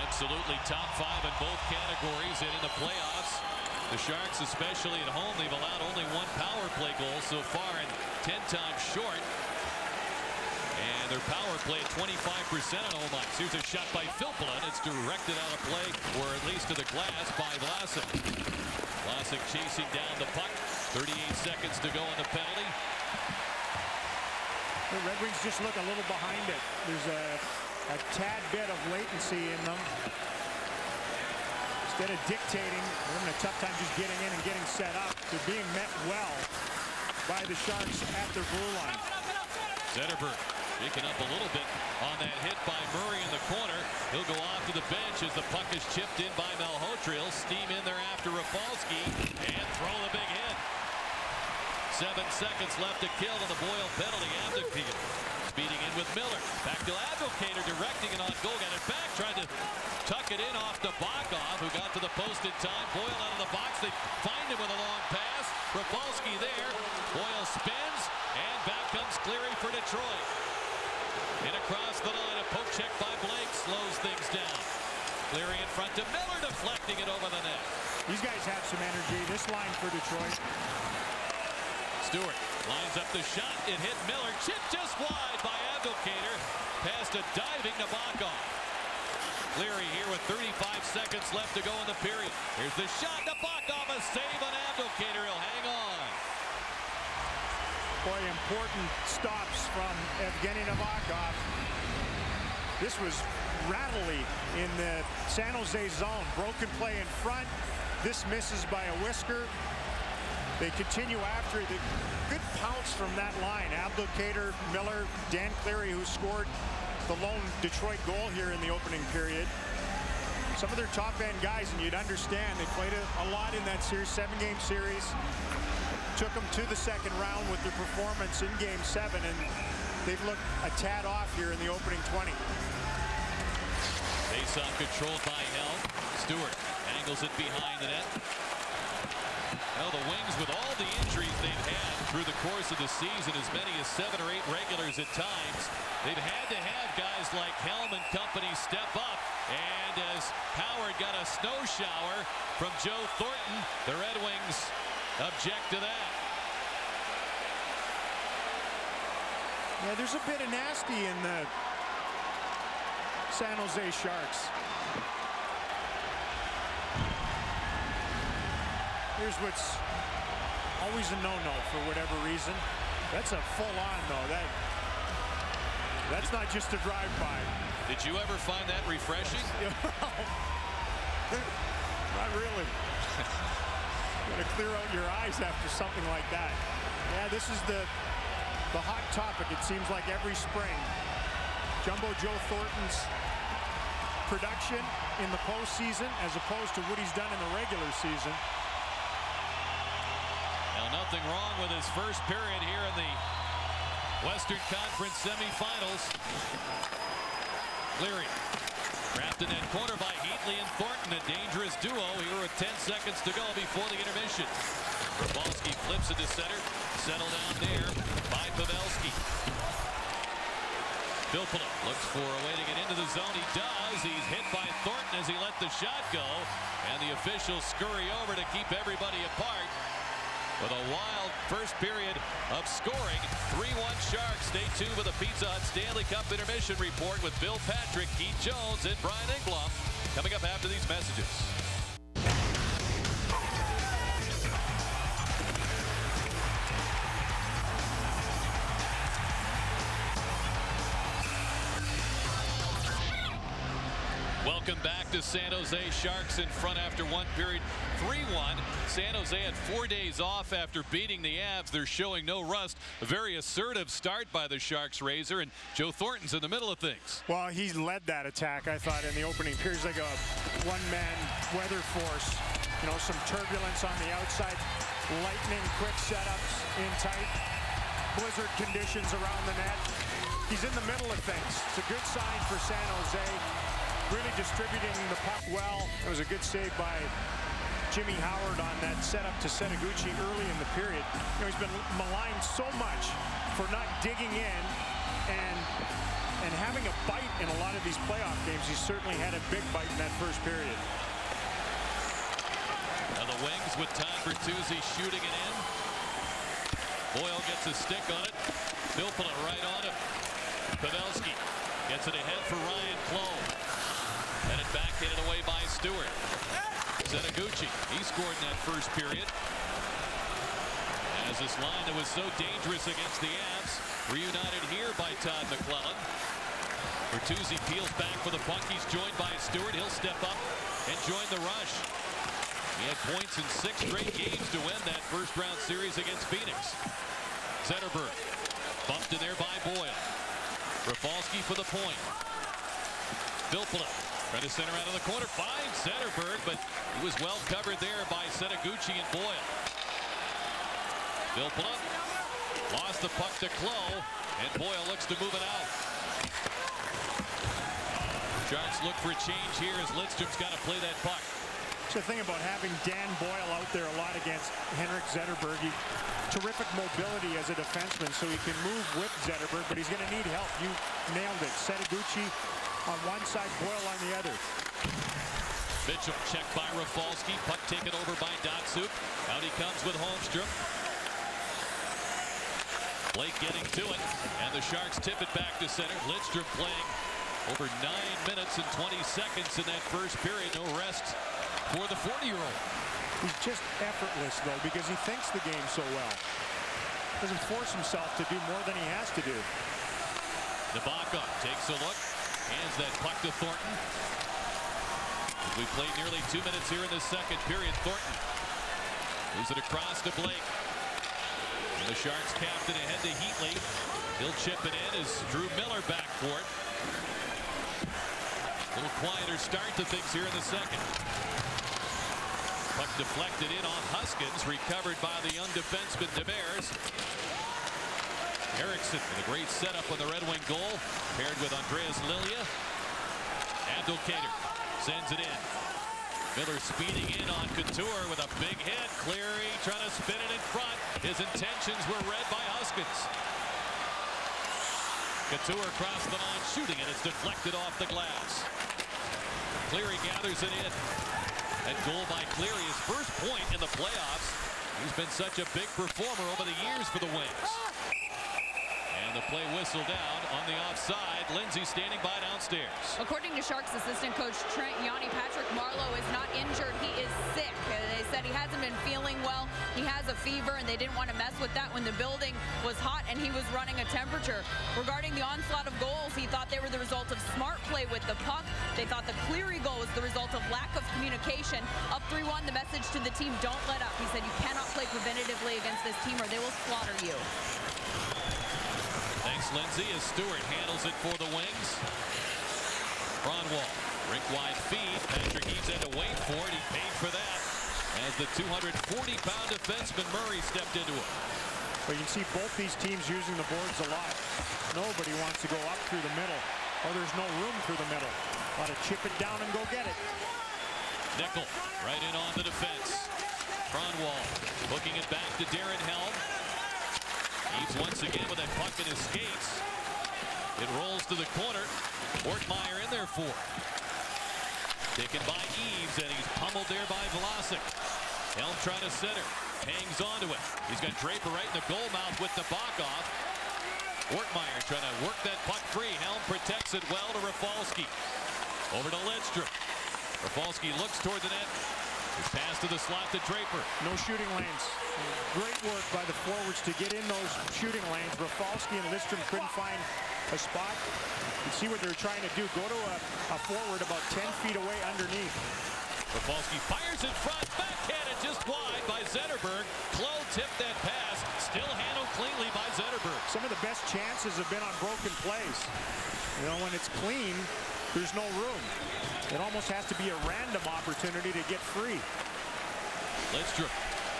Absolutely top five in both categories and in the playoffs. The Sharks, especially at home, they've allowed only one power play goal so far and 10 times short. And their power play at 25% on home. Here's a shot by Filppula. It's directed out of play, or at least to the glass, by Vlasic. Vlasic chasing down the puck. 38 seconds to go on the penalty. The Red Wings just look a little behind it. There's a a tad bit of latency in them. Instead of dictating, they're having a tough time just getting in and getting set up. They're being met well by the Sharks at their blue line. Zetterberg picking up a little bit on that hit by Murray in the corner. He'll go off to the bench as the puck is chipped in by Malhotriel. Steam in there after Rafalski and throw the big hit. Seven seconds left to kill on the Boyle penalty. Abdelkader. Speeding in with Miller. Back to Abdelkader directing it on goal. Got it back. Tried to tuck it in off to Bakov, who got to the post in time. Boyle out of the box. They find him with a long pass. Rafalski there. Boyle spins. And back comes Cleary for Detroit. And across the line, a poke check by Blake slows things down. Cleary in front to Miller, deflecting it over the net. These guys have some energy. This line for Detroit. Stuart lines up the shot. It hit Miller. Chip just wide by Abdelkader. Past a diving Nabokov. Cleary here with 35 seconds left to go in the period. Here's the shot. Nabokov a save on Abdelkader. He'll hang on. Boy, important stops from Evgeny Nabokov. This was rattly in the San Jose zone. Broken play in front. This misses by a whisker. They continue after the good pounce from that line. Abdelkader, Miller, Dan Cleary, who scored the lone Detroit goal here in the opening period. Some of their top end guys, and you'd understand they played a, a lot in that series, seven game series. Took them to the second round with their performance in game seven, and they've looked a tad off here in the opening 20. Face-off controlled by Helm. Stuart angles it behind the net. Well, the Wings, with all the injuries they've had through the course of the season, as many as seven or eight regulars at times, they've had to have guys like Helm and company step up. And as Howard got a snow shower from Joe Thornton, the Red Wings object to that. Yeah, there's a bit of nasty in the San Jose Sharks. Here's what's always a no-no for whatever reason. That's a full-on though. That that's not just a drive-by. Did you ever find that refreshing? [LAUGHS] not really. you Got to clear out your eyes after something like that. Yeah, this is the the hot topic. It seems like every spring. Jumbo Joe Thornton's production in the postseason as opposed to what he's done in the regular season. Now, nothing wrong with his first period here in the Western Conference semifinals. Cleary trapped in that corner by Heatley and Thornton, a dangerous duo here with 10 seconds to go before the intermission. Rafalski flips it to center, settled down there by Pavelski. Filppula looks for a way to get into the zone. He does. He's hit by Thornton as he let the shot go. And the officials scurry over to keep everybody apart. With a wild first period of scoring. 3-1 Sharks. Stay tuned with the Pizza Hut Stanley Cup Intermission Report with Bill Patrick, Keith Jones, and Brian Engblom. Coming up after these messages. Welcome back to San Jose Sharks in front after one period 3-1. San Jose had four days off after beating the Avs. They're showing no rust. A very assertive start by the Sharks Razor and Joe Thornton's in the middle of things. Well, he led that attack, I thought, in the opening period. like a one-man weather force. You know, some turbulence on the outside, lightning quick setups in tight, blizzard conditions around the net. He's in the middle of things. It's a good sign for San Jose really distributing the puck well. It was a good save by Jimmy Howard on that setup to Setoguchi early in the period. You know, he's been maligned so much for not digging in and and having a bite in a lot of these playoff games. He certainly had a big bite in that first period. Now the Wings with Todd Bertuzzi shooting it in. Boyle gets a stick on it. Filppula right on him. Pavelski gets it ahead for Ryan Clowe. And it backhanded away by Stuart. Setoguchi, he scored in that first period. As this line that was so dangerous against the Avs, reunited here by Todd McLellan. Bertuzzi peels back for the puck. He's joined by Stuart. He'll step up and join the rush. He had points in six straight games to win that first round series against Phoenix. Zetterberg bumped in there by Boyle. Rafalski for the point. Filppula Trying to center out of the corner. Finds Zetterberg, but he was well covered there by Setoguchi and Boyle. Bill Filppula lost the puck to Clowe, and Boyle looks to move it out. Sharks look for a change here as Lidstrom's got to play that puck. It's the thing about having Dan Boyle out there a lot against Henrik Zetterberg. He, terrific mobility as a defenseman, so he can move with Zetterberg, but he's going to need help. You nailed it. Setoguchi on one side, Boyle on the other. Mitchell checked by Rafalski. Puck taken over by Datsyuk. Out he comes with Holmstrom. Blake getting to it. And the Sharks tip it back to center. Lidstrom playing over 9 minutes and 20 seconds in that first period. No rest for the 40-year-old. He's just effortless, though, because he thinks the game so well. Doesn't force himself to do more than he has to do. Nabokov takes a look. Hands that puck to Thornton. As we played nearly two minutes here in the second period, Thornton moves it across to Blake. And the Sharks captain ahead to Heatley. He'll chip it in as Drew Miller back for it. A little quieter start to things here in the second. Puck deflected in on Huskins, recovered by the young defenseman Demers. Ericsson with a great setup on the Red Wing goal, paired with Andreas Lilja. Abdelkader sends it in. Miller speeding in on Couture with a big hit. Cleary trying to spin it in front. His intentions were read by Huskins. Couture across the line shooting and it's deflected off the glass. Cleary gathers it in. That goal by Cleary, his first point in the playoffs. He's been such a big performer over the years for the Wings. And the play whistled down on the offside. Lindsay standing by downstairs. According to Sharks assistant coach Trent Yawney, Patrick Marleau is not injured. He is sick. They said he hasn't been feeling well. He has a fever, and they didn't want to mess with that when the building was hot and he was running a temperature. Regarding the onslaught of goals, he thought they were the result of smart play with the puck. They thought the Cleary goal was the result of lack of communication. Up 3-1, the message to the team, don't let up. He said, you cannot play preventatively against this team or they will slaughter you. Lindsay, as Stuart handles it for the Wings. Kronwall, rink-wide feed. Patrick Eaves had to wait for it. He paid for that as the 240-pound defenseman Murray stepped into it. But you can see both these teams using the boards a lot. Nobody wants to go up through the middle, or there's no room through the middle. A lot of chip it down and go get it. Nichol right in on the defense. Kronwall hooking it back to Darren Helm. Eaves once again with that puck in his skates. It rolls to the corner. Ortmeyer in there for it. Taken by Eaves, and he's pummeled there by Vlasic. Helm trying to center. Hangs on to it. He's got Draper right in the goal mouth with off. Ortmeyer trying to work that puck free. Helm protects it well to Rafalski. Over to Lidstrom. Rafalski looks toward the net. Pass to the slot to Draper. No shooting lanes. Great work by the forwards to get in those shooting lanes. Rafalski and Lidstrom couldn't find a spot. You see what they're trying to do. Go to a, a forward about 10 feet away underneath. Rafalski fires in front, backhanded just wide by Zetterberg. Clowe tipped that pass, still handled cleanly by Zetterberg. Some of the best chances have been on broken plays. You know, when it's clean, there's no room. It almost has to be a random opportunity to get free. Lidstrom,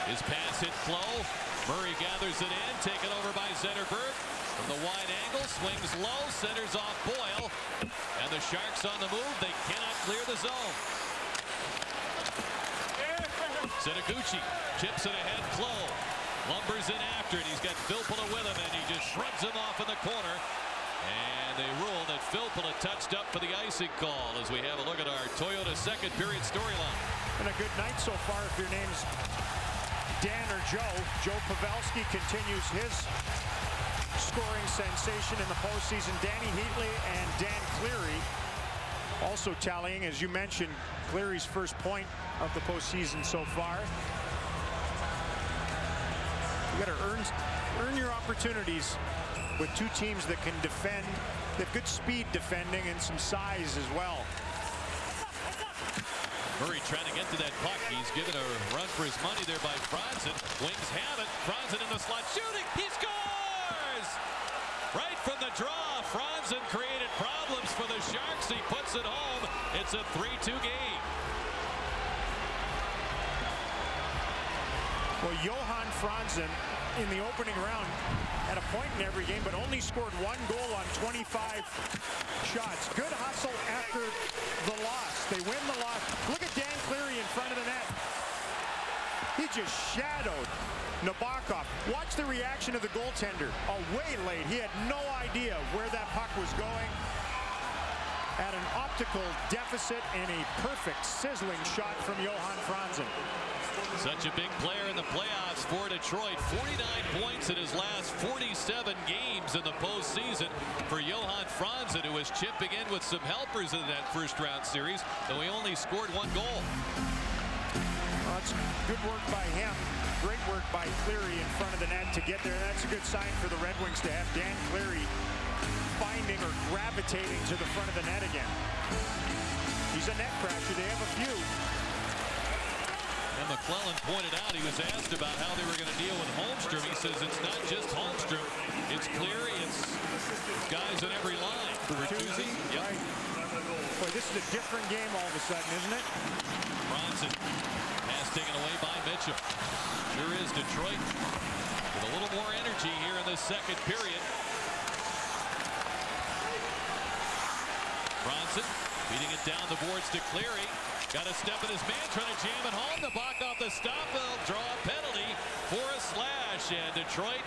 his pass hit Clowe. Murray gathers it in, taken over by Zetterberg. From the wide angle, swings low, centers off Boyle. And the Sharks on the move, they cannot clear the zone. Setoguchi chips it ahead, Clowe. Lumbers in after it. He's got Filppula with him, and he just shrubs him off in the corner. They rule that Filppula touched up for the icing call as we have a look at our Toyota second period storyline. And a good night so far if your name's Dan or Joe. Joe Pavelski continues his scoring sensation in the postseason. Danny Heatley and Dan Cleary also tallying, as you mentioned, Cleary's first point of the postseason so far. You got to earn, earn your opportunities with two teams that can defend. They have good speed defending and some size as well. Murray trying to get to that puck. He's given a run for his money there by Franzen. Wings have it. Franzen in the slot shooting. He scores! Right from the draw. Franzen created problems for the Sharks. He puts it home. It's a 3-2 game. Well, Johan Franzen in the opening round point in every game, but only scored one goal on 25 shots. Good hustle after the loss. They win the loss. Look at Dan Cleary in front of the net. He just shadowed Nabokov. Watch the reaction of the goaltender. Oh, way late. He had no idea where that puck was going. At an optical deficit and a perfect sizzling shot from Johan Franzen. Such a big player in the playoffs for Detroit. 49 points in his last 47 games in the postseason for Johan Franzen, who was chipping in with some helpers in that first round series, though he only scored one goal. That's good work by him. Great work by Cleary in front of the net to get there. That's a good sign for the Red Wings to have Dan Cleary finding or gravitating to the front of the net again. He's a net crasher. They have a few. And McLellan pointed out, he was asked about how they were going to deal with Holmstrom. He says it's not just Holmstrom. It's Cleary. It's guys in every line. Bertuzzi. Yep. Right. Boy, this is a different game all of a sudden, isn't it? Bronson. Pass taken away by Mitchell. Sure is Detroit with a little more energy here in this second period. Bronson beating it down the boards to Cleary. Got a step in his man, trying to jam it home. The Buck off the stop. They'll draw a penalty for a slash. And Detroit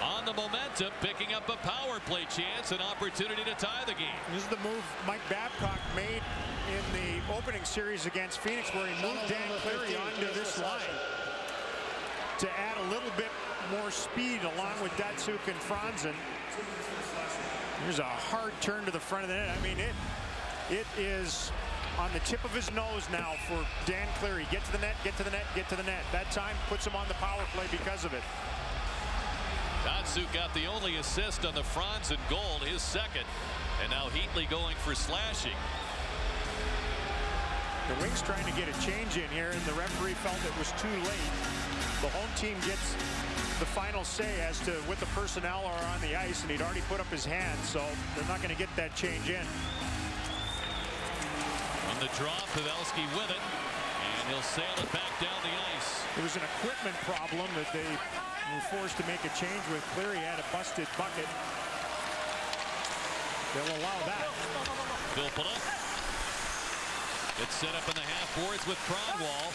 on the momentum, picking up a power play chance, an opportunity to tie the game. This is the move Mike Babcock made in the opening series against Phoenix, where he moved Dan Cleary onto this line to add a little bit more speed along with Datsyuk and Franzen. Here's a hard turn to the front of the net. I mean, it it is on the tip of his nose now for Dan Cleary. Get to the net, get to the net, get to the net. That time puts him on the power play because of it. Datsyuk got the only assist on the Franzen goal, his second. And now Heatley going for slashing. The Wings trying to get a change in here, and the referee felt it was too late. The home team gets the final say as to what the personnel are on the ice, and he'd already put up his hand, so they're not going to get that change in the draw, Pavelski with it, and he'll sail it back down the ice. It was an equipment problem that they were forced to make a change with. Cleary had a busted bucket. They'll allow that. Filppula. It's set up in the half boards with Kronwall.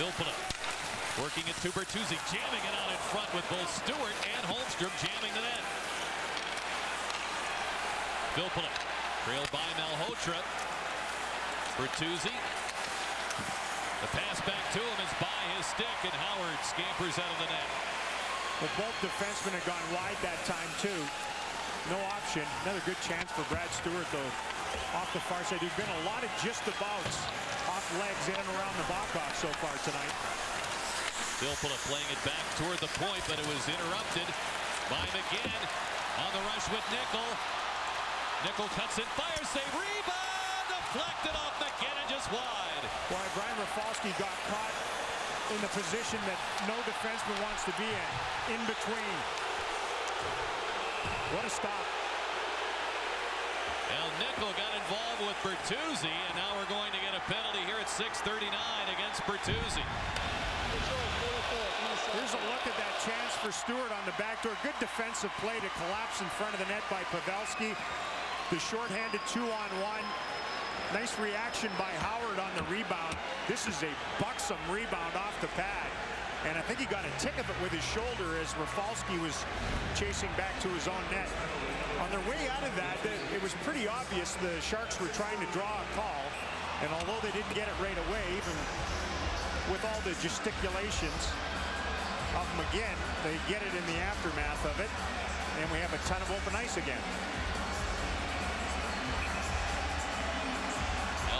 Filppula working it to Bertuzzi, jamming it out in front with both Stuart and Holmstrom jamming the net. Filppula Trailed by Malhotra. Bertuzzi. The pass back to him is by his stick, and Howard scampers out of the net. Well, both defensemen had gone wide that time, too. No option. Another good chance for Brad Stuart, though, off the far side. There's been a lot of just abouts off legs in and around the Bokov so far tonight. Filppula playing it back toward the point, but it was interrupted by McGinn on the rush with Nichol. Nichol cuts it, fire save, rebound, deflected off McGinn and just wide. Why Brian Rafalski got caught in the position that no defenseman wants to be in, in between. What a stop. Well, Nichol got involved with Bertuzzi, and now we're going to get a penalty here at 6.39 against Bertuzzi. Here's a look at that chance for Stuart on the back door. Good defensive play to collapse in front of the net by Pavelski. The shorthanded two-on-one. Nice reaction by Howard on the rebound. This is a buxom rebound off the pad. And I think he got a tick of it with his shoulder as Rafalski was chasing back to his own net. On their way out of that, it was pretty obvious the Sharks were trying to draw a call. And although they didn't get it right away, even with all the gesticulations of McGinn, they get it in the aftermath of it. And we have a ton of open ice again.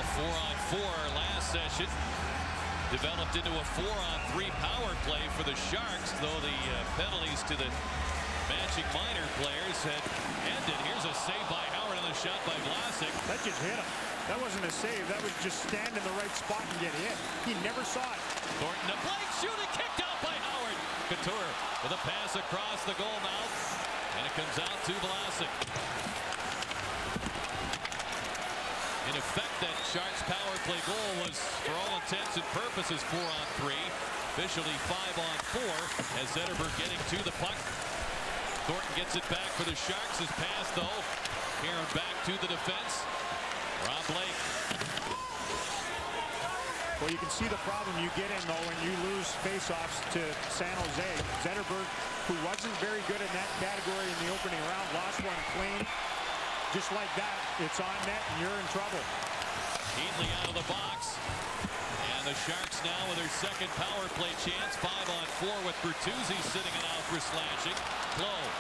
Four on four last session. Developed into a four on three power play for the Sharks, though the uh, penalties to the Magic minor players had ended. Here's a save by Howard and the shot by Vlasic. That just hit him. That wasn't a save. That was just stand in the right spot and get hit. He never saw it. Thornton to Blake shooting kicked out by Howard. Couture with a pass across the goal mouth. And it comes out to Vlasic. In effect, that Sharks power play goal was, for all intents and purposes, four on three. Officially five on four as Zetterberg getting to the puck. Thornton gets it back for the Sharks. His pass, though, Karen back to the defense. Rob Blake. Well, you can see the problem you get in, though, when you lose faceoffs to San Jose. Zetterberg, who wasn't very good in that category in the opening round, lost one clean. Just like that, it's on net and you're in trouble. Heatley out of the box. And the Sharks now with their second power play chance. Five on four with Bertuzzi sitting it out for slashing. Clowe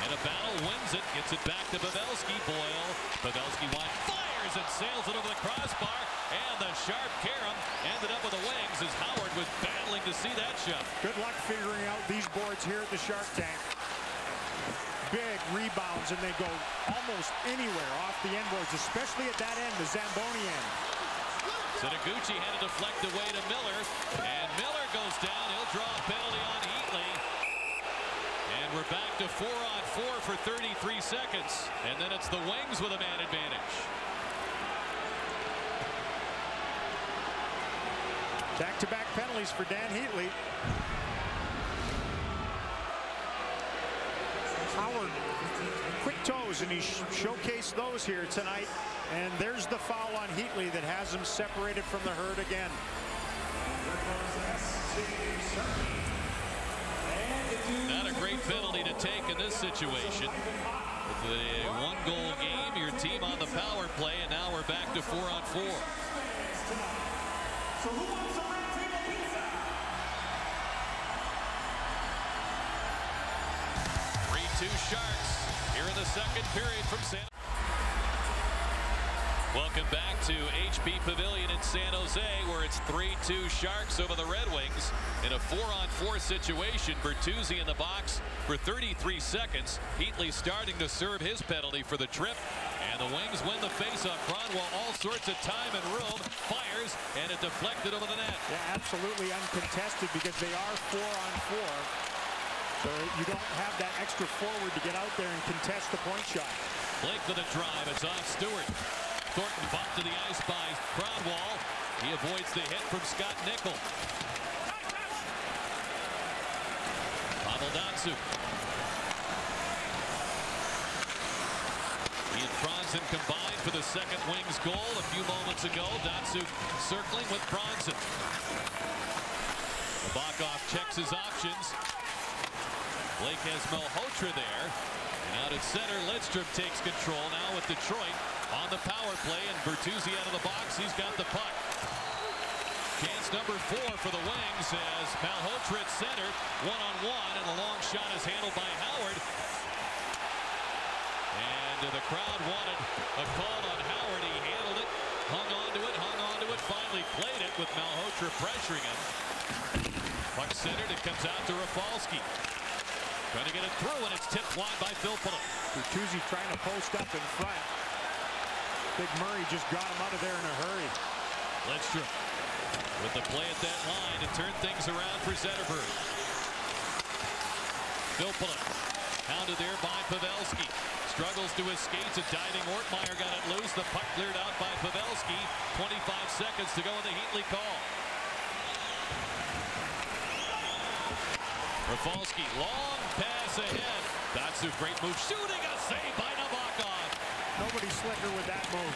And a battle, wins it, gets it back to Pavelski. Boyle, Pavelski wide, fires and sails it over the crossbar. And the sharp carom ended up with the wings as Howard was battling to see that shot. Good luck figuring out these boards here at the Shark Tank. Big rebounds, and they go almost anywhere off the end boards, especially at that end, the Zamboni end. Setoguchi had to deflect away to Miller, and Miller goes down. He'll draw a penalty on Heatley. And we're back to four on four for 33 seconds. And then it's the Wings with a man advantage. Back-to-back -back penalties for Dan Heatley. Howard, quick toes, and he showcased those here tonight. And there's the foul on Heatley that has him separated from the herd again. Not a great penalty to take in this situation. With the one-goal game, your team on the power play, and now we're back to four on four. 3-2 Sharks here in the second period from San Welcome back to HP Pavilion in San Jose, where it's 3-2 Sharks over the Red Wings in a four-on-four situation. Bertuzzi in the box for 33 seconds. Heatley starting to serve his penalty for the trip. And the Wings win the faceoff. Kronwall all sorts of time and room. Fires, and it deflected over the net. Yeah, absolutely uncontested because they are four-on-four. So you don't have that extra forward to get out there and contest the point shot. Blake with a drive. It's off Stuart. Thornton bumped to the ice by Kronwall. He avoids the hit from Scott Nichol. Pavel Datsyuk. He and Franzen combined for the second Wings goal a few moments ago. Datsyuk circling with Franzen. Nabokov checks his options. Blake has Malhotra there. And out at center, Lidstrom takes control now with Detroit on the power play, and Bertuzzi out of the box. He's got the puck. Chance number four for the Wings as Malhotra at center, one-on-one, -on -one, and the long shot is handled by Howard. And the crowd wanted a call on Howard. He handled it, hung on to it, hung on to it, finally played it with Malhotra pressuring him. Puck centered, it comes out to Rafalski. Trying to get it through, and it's tipped wide by Filppula. Bertuzzi trying to post up in front. Big Murray just got him out of there in a hurry. Lidstrom with the play at that line to turn things around for Zetterberg. Filppula hounded there by Pavelski. Struggles to escape. A diving Ortmeyer got it loose. The puck cleared out by Pavelski. 25 seconds to go in the Heatley call. Rafalski, long pass ahead. That's a great move. Shooting a save by Nabokov. Nobody slicker with that move.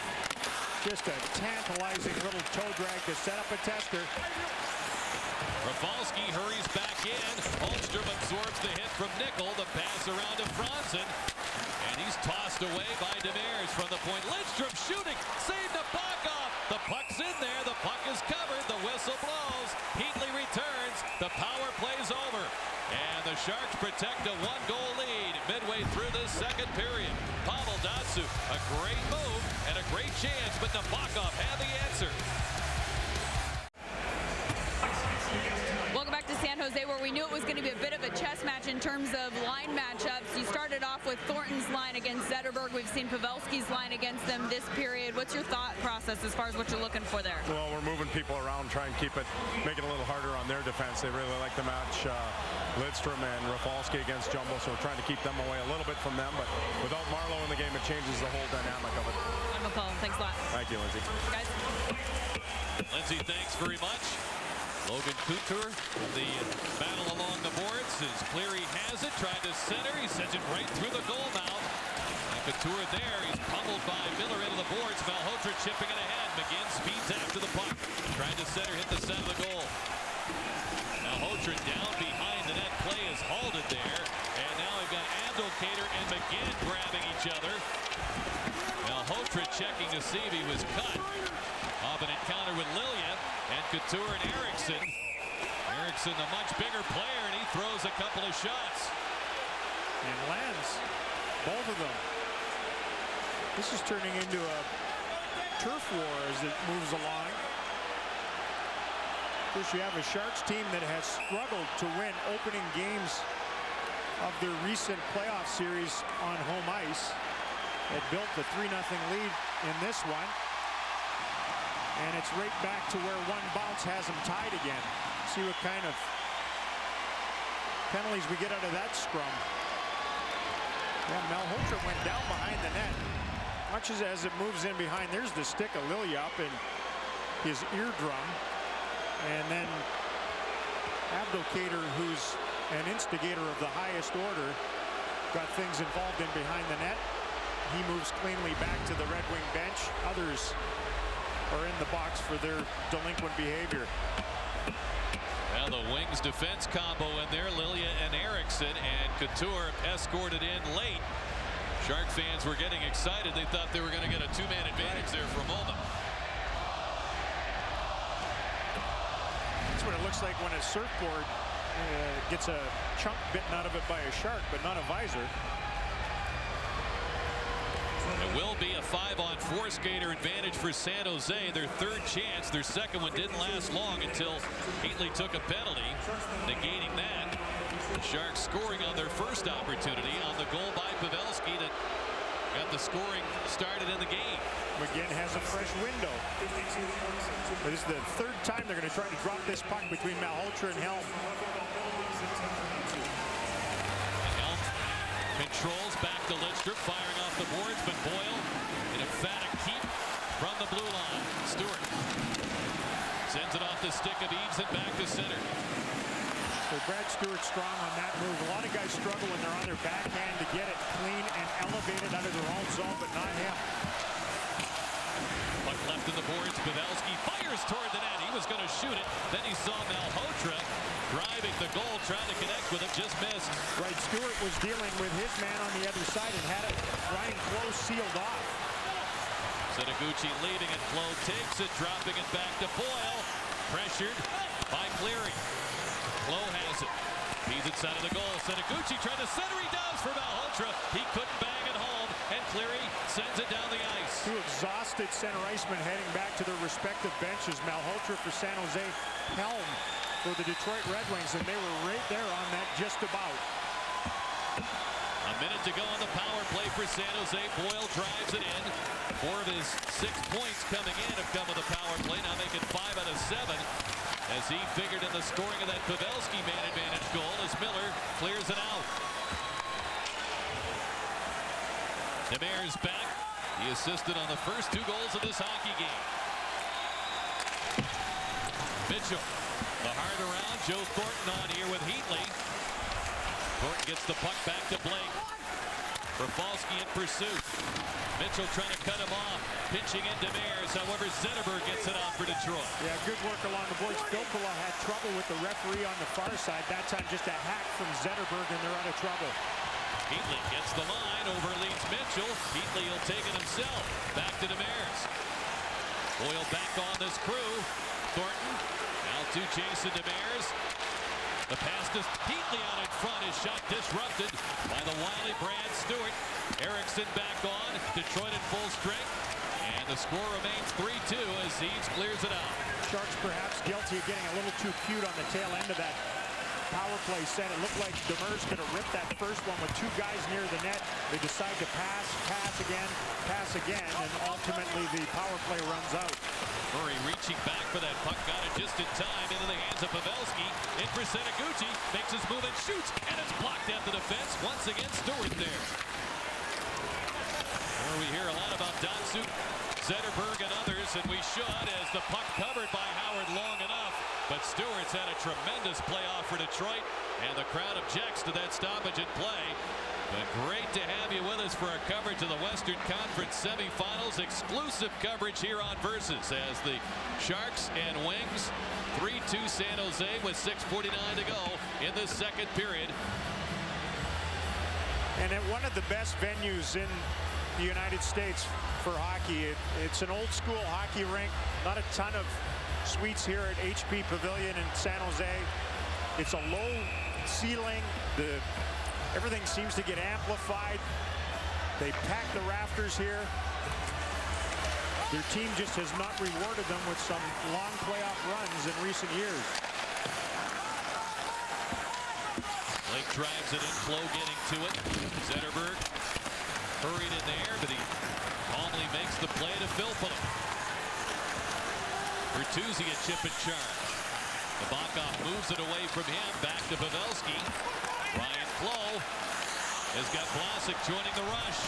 Just a tantalizing little toe drag to set up a tester. Rafalski hurries back in. Holmstrom absorbs the hit from Nichol. The pass around to Franzen. And he's tossed away by Demers from the point. Lidstrom shooting. Save Nabokov. The puck's in there. The puck is covered. The whistle blows. Heatley returns. The power play's over. And the Sharks protect a one-goal lead midway through the second period. Pavel Datsyuk, a great move and a great chance, but Nabokov had the answer. Bit of a chess match in terms of line matchups. You started off with Thornton's line against Zetterberg. We've seen Pavelski's line against them this period. What's your thought process as far as what you're looking for there? Well, we're moving people around, trying to keep it, make it a little harder on their defense. They really like the match uh, Lidstrom and Rafalski against Jumbo, so we're trying to keep them away a little bit from them. But without Marleau in the game, it changes the whole dynamic of it. I'm McCall. Thanks a lot. Thank you, Lindsay. Guys. Lindsay, thanks very much. Logan Couture the battle along the boards as Cleary has it, tried to center, he sends it right through the goal mouth. And Couture there, he's pummeled by Miller into the boards. Malhotra chipping it ahead. McGinn speeds after the puck. Trying to center, hit the center of the goal. Malhotra down behind the net. Play is halted there. And now we've got Abdelkader and McGinn grabbing each other. Malhotra checking to see if he was cut. Off an encounter with Lilja and Couture and Ericsson. Ericsson, a much bigger player, and he throws a couple of shots. And lands both of them. This is turning into a turf war as it moves along. Of course, you have a Sharks team that has struggled to win opening games of their recent playoff series on home ice. It built the 3-0 lead in this one. And it's right back to where one bounce has them tied again. See what kind of penalties we get out of that scrum. Yeah, went down behind the net. Watches as it moves in behind. There's the stick of Lilja up in his eardrum. And then Abdelkader, who's an instigator of the highest order, got things involved in behind the net. He moves cleanly back to the Red Wing bench. Others are in the box for their delinquent behavior. Now the Wings defense combo in there, Lilja and Ericsson, and Couture escorted in late. Shark fans were getting excited. They thought they were going to get a two-man advantage there for a moment. That's what it looks like when a surfboard uh, gets a chunk bitten out of it by a shark, but not a visor. It will be a five-on-four skater advantage for San Jose. Their third chance. Their second one didn't last long until Heatley took a penalty, negating that. The Sharks scoring on their first opportunity on the goal by Pavelski that got the scoring started in the game. McGinn has a fresh window. This is the third time they're going to try to drop this puck between Malhotra and. Helm controls back to Lidstrom, firing off the boards, but Boyle an emphatic keep from the blue line. Stuart sends it off the stick of Eaves and back to center. So Brad Stuart strong on that move. A lot of guys struggle when they're on their backhand to get it clean and elevated under their own zone, but not him. Puck left in the boards. Pavelski fires toward the net. He was going to shoot it. Then he saw Malhotra driving the goal, trying to connect with it, just missed. Right, Stuart was dealing with his man on the other side and had it running close, sealed off. Setoguchi leading it. Flo takes it, dropping it back to Boyle. Pressured by Cleary. Flo has it. He's inside of the goal. Setoguchi trying to center. He does for Malhotra. He couldn't bang it home, and Cleary sends it down the ice. Two exhausted center icemen heading back to their respective benches. Malhotra for San Jose, Helm for the Detroit Red Wings, and they were right there on that just about. A minute to go on the power play for San Jose. Boyle drives it in. Four of his six points coming in have come with the power play, now making five out of seven. As he figured in the scoring of that Pavelski man advantage goal as Miller clears it out. Demers back. He assisted on the first two goals of this hockey game. Mitchell, the hard around. Joe Thornton on here with Heatley. Thornton gets the puck back to Blake. Rafalski in pursuit. Mitchell trying to cut him off. Pitching in Demers. However, Zetterberg gets it off for Detroit. Yeah, good work along the boards. Filppula had trouble with the referee on the far side. That time just a hack from Zetterberg, and they're out of trouble. Heatley gets the line, overleads Mitchell. Heatley will take it himself. Back to Demers. Boyle back on this crew. To Jason Demers. The pass to Heatley out in front. His shot disrupted by the wily Brad Stuart. Ericsson back on. Detroit in full strength. And the score remains 3-2 as Eaves clears it out. Sharks perhaps guilty of getting a little too cute on the tail end of that power play set. It looked like Demers could have ripped that first one with two guys near the net. They decide to pass, pass again, pass again, and ultimately the power play runs out. Murray reaching back for that puck, just in time into the hands of Pavelski. In for Setoguchi, makes his move and shoots, and it's blocked at the defense. Once again, Stuart there. Where we hear a lot about Datsyuk, Zetterberg, and others, and we should as the puck covered by Howard long enough. But Stuart's had a tremendous playoff for Detroit, and the crowd objects to that stoppage in play. But great to have you with us for our coverage of the Western Conference semifinals. Exclusive coverage here on Versus as the Sharks and Wings 3-2 San Jose with 6.49 to go in the second period. And at one of the best venues in the United States for hockey. It, it's an old school hockey rink. Not a ton of suites here at HP Pavilion in San Jose. It's a low ceiling. The Everything seems to get amplified. They pack the rafters here. Their team just has not rewarded them with some long playoff runs in recent years. Blake drives it in, Flow getting to it. Zetterberg hurried in there, but he calmly makes the play to Filppula. Bertuzzi a chip and charge. Nabokov moves it away from him, back to Pavelski. Clowe has got Vlasic joining the rush.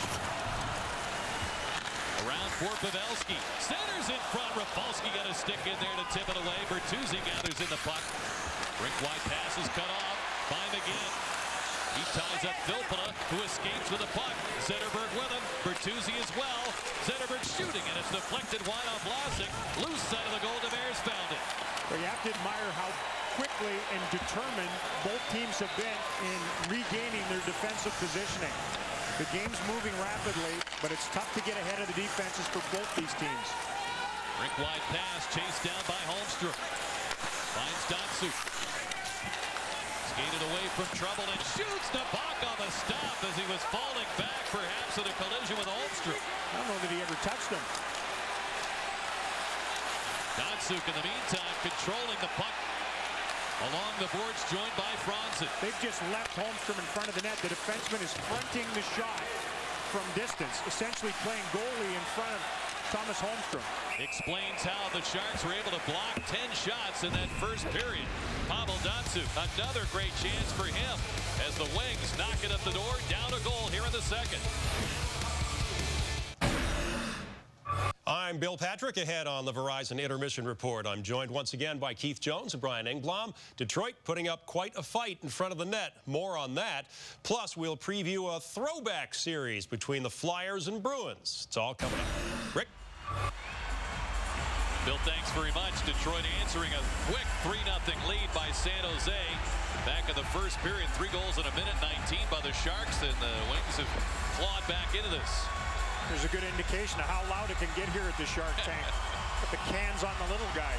Around for Pavelski. Centers in front. Rafalski got a stick in there to tip it away. Bertuzzi gathers in the puck. Rink wide pass is cut off by McGinn. He ties up Filppula, who escapes with the puck. Zetterberg with him. Bertuzzi as well. Zetterberg shooting, and it's deflected wide off Vlasic. Loose side of the goal. Demers found it. But you have to admire how quickly and determined both teams have been in regaining their defensive positioning. The game's moving rapidly, but it's tough to get ahead of the defenses for both these teams. Rink wide pass, chased down by Holmstrom. Finds Datsyuk. Skated away from trouble and shoots Nabokov a stop as he was falling back, perhaps in a collision with Holmstrom. I don't know that he ever touched him. Datsyuk in the meantime controlling the puck Along the boards, joined by Franzen. They've just left Holmstrom in front of the net. The defenseman is fronting the shot from distance, essentially playing goalie in front of Tomas Holmstrom. Explains how the Sharks were able to block 10 shots in that first period. Pavel Datsyuk, another great chance for him as the Wings knock it at the door, down a goal here in the second. I'm Bill Patrick ahead on the Verizon Intermission Report. I'm joined once again by Keith Jones and Brian Engblom. Detroit putting up quite a fight in front of the net. More on that. Plus, we'll preview a throwback series between the Flyers and Bruins. It's all coming up. Rick? Bill, thanks very much. Detroit answering a quick 3-0 lead by San Jose. Back in the first period, three goals in a minute 19 by the Sharks, and the Wings have clawed back into this. There's a good indication of how loud it can get here at the Shark Tank. [LAUGHS] Put the cans on the little guy.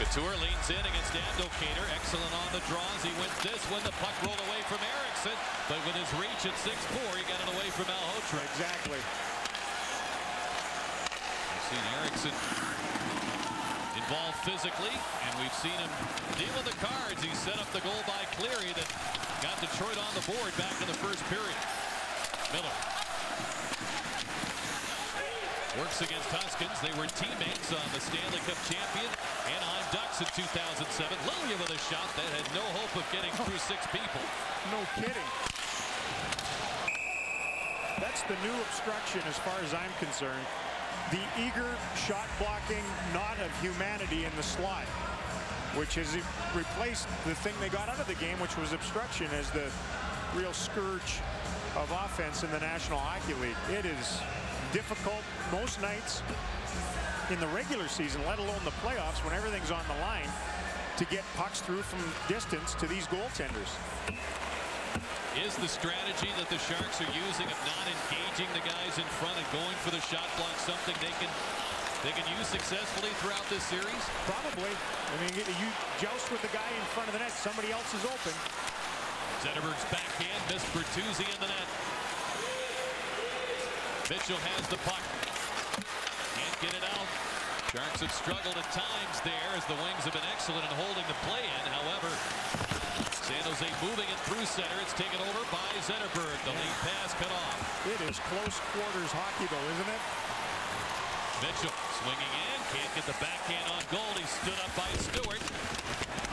Couture leans in against Abdelkader. Excellent on the draws. He wins this when the puck rolled away from Ericsson. But with his reach at 6'4", he got it away from Malhotra. Exactly. I've seen Ericsson involved physically, and we've seen him deal with the cards. He set up the goal by Cleary that got Detroit on the board back in the first period. Miller works against Huskins. They were teammates on the Stanley Cup champion Anaheim Ducks in 2007. Liljegren with a shot that had no hope of getting oh. through six people. No kidding. That's the new obstruction as far as I'm concerned. The eager shot blocking knot of humanity in the slot which has replaced the thing they got out of the game, which was obstruction as the real scourge of offense in the National Hockey League. It is difficult most nights in the regular season, let alone the playoffs, when everything's on the line, to get pucks through from distance to these goaltenders. Is the strategy that the Sharks are using of not engaging the guys in front and going for the shot block something they can they can use successfully throughout this series? Probably. I mean, you joust with the guy in front of the net. Somebody else is open. Zetterberg's backhand missed Bertuzzi in the net. Mitchell has the puck. Can't get it out. Sharks have struggled at times there as the Wings have been excellent in holding the play in. However, San Jose moving it through center. It's taken over by Zetterberg. The lead pass cut off. It is close quarters hockey, though, isn't it? Mitchell swinging in, can't get the backhand on goal. He stood up by Stuart.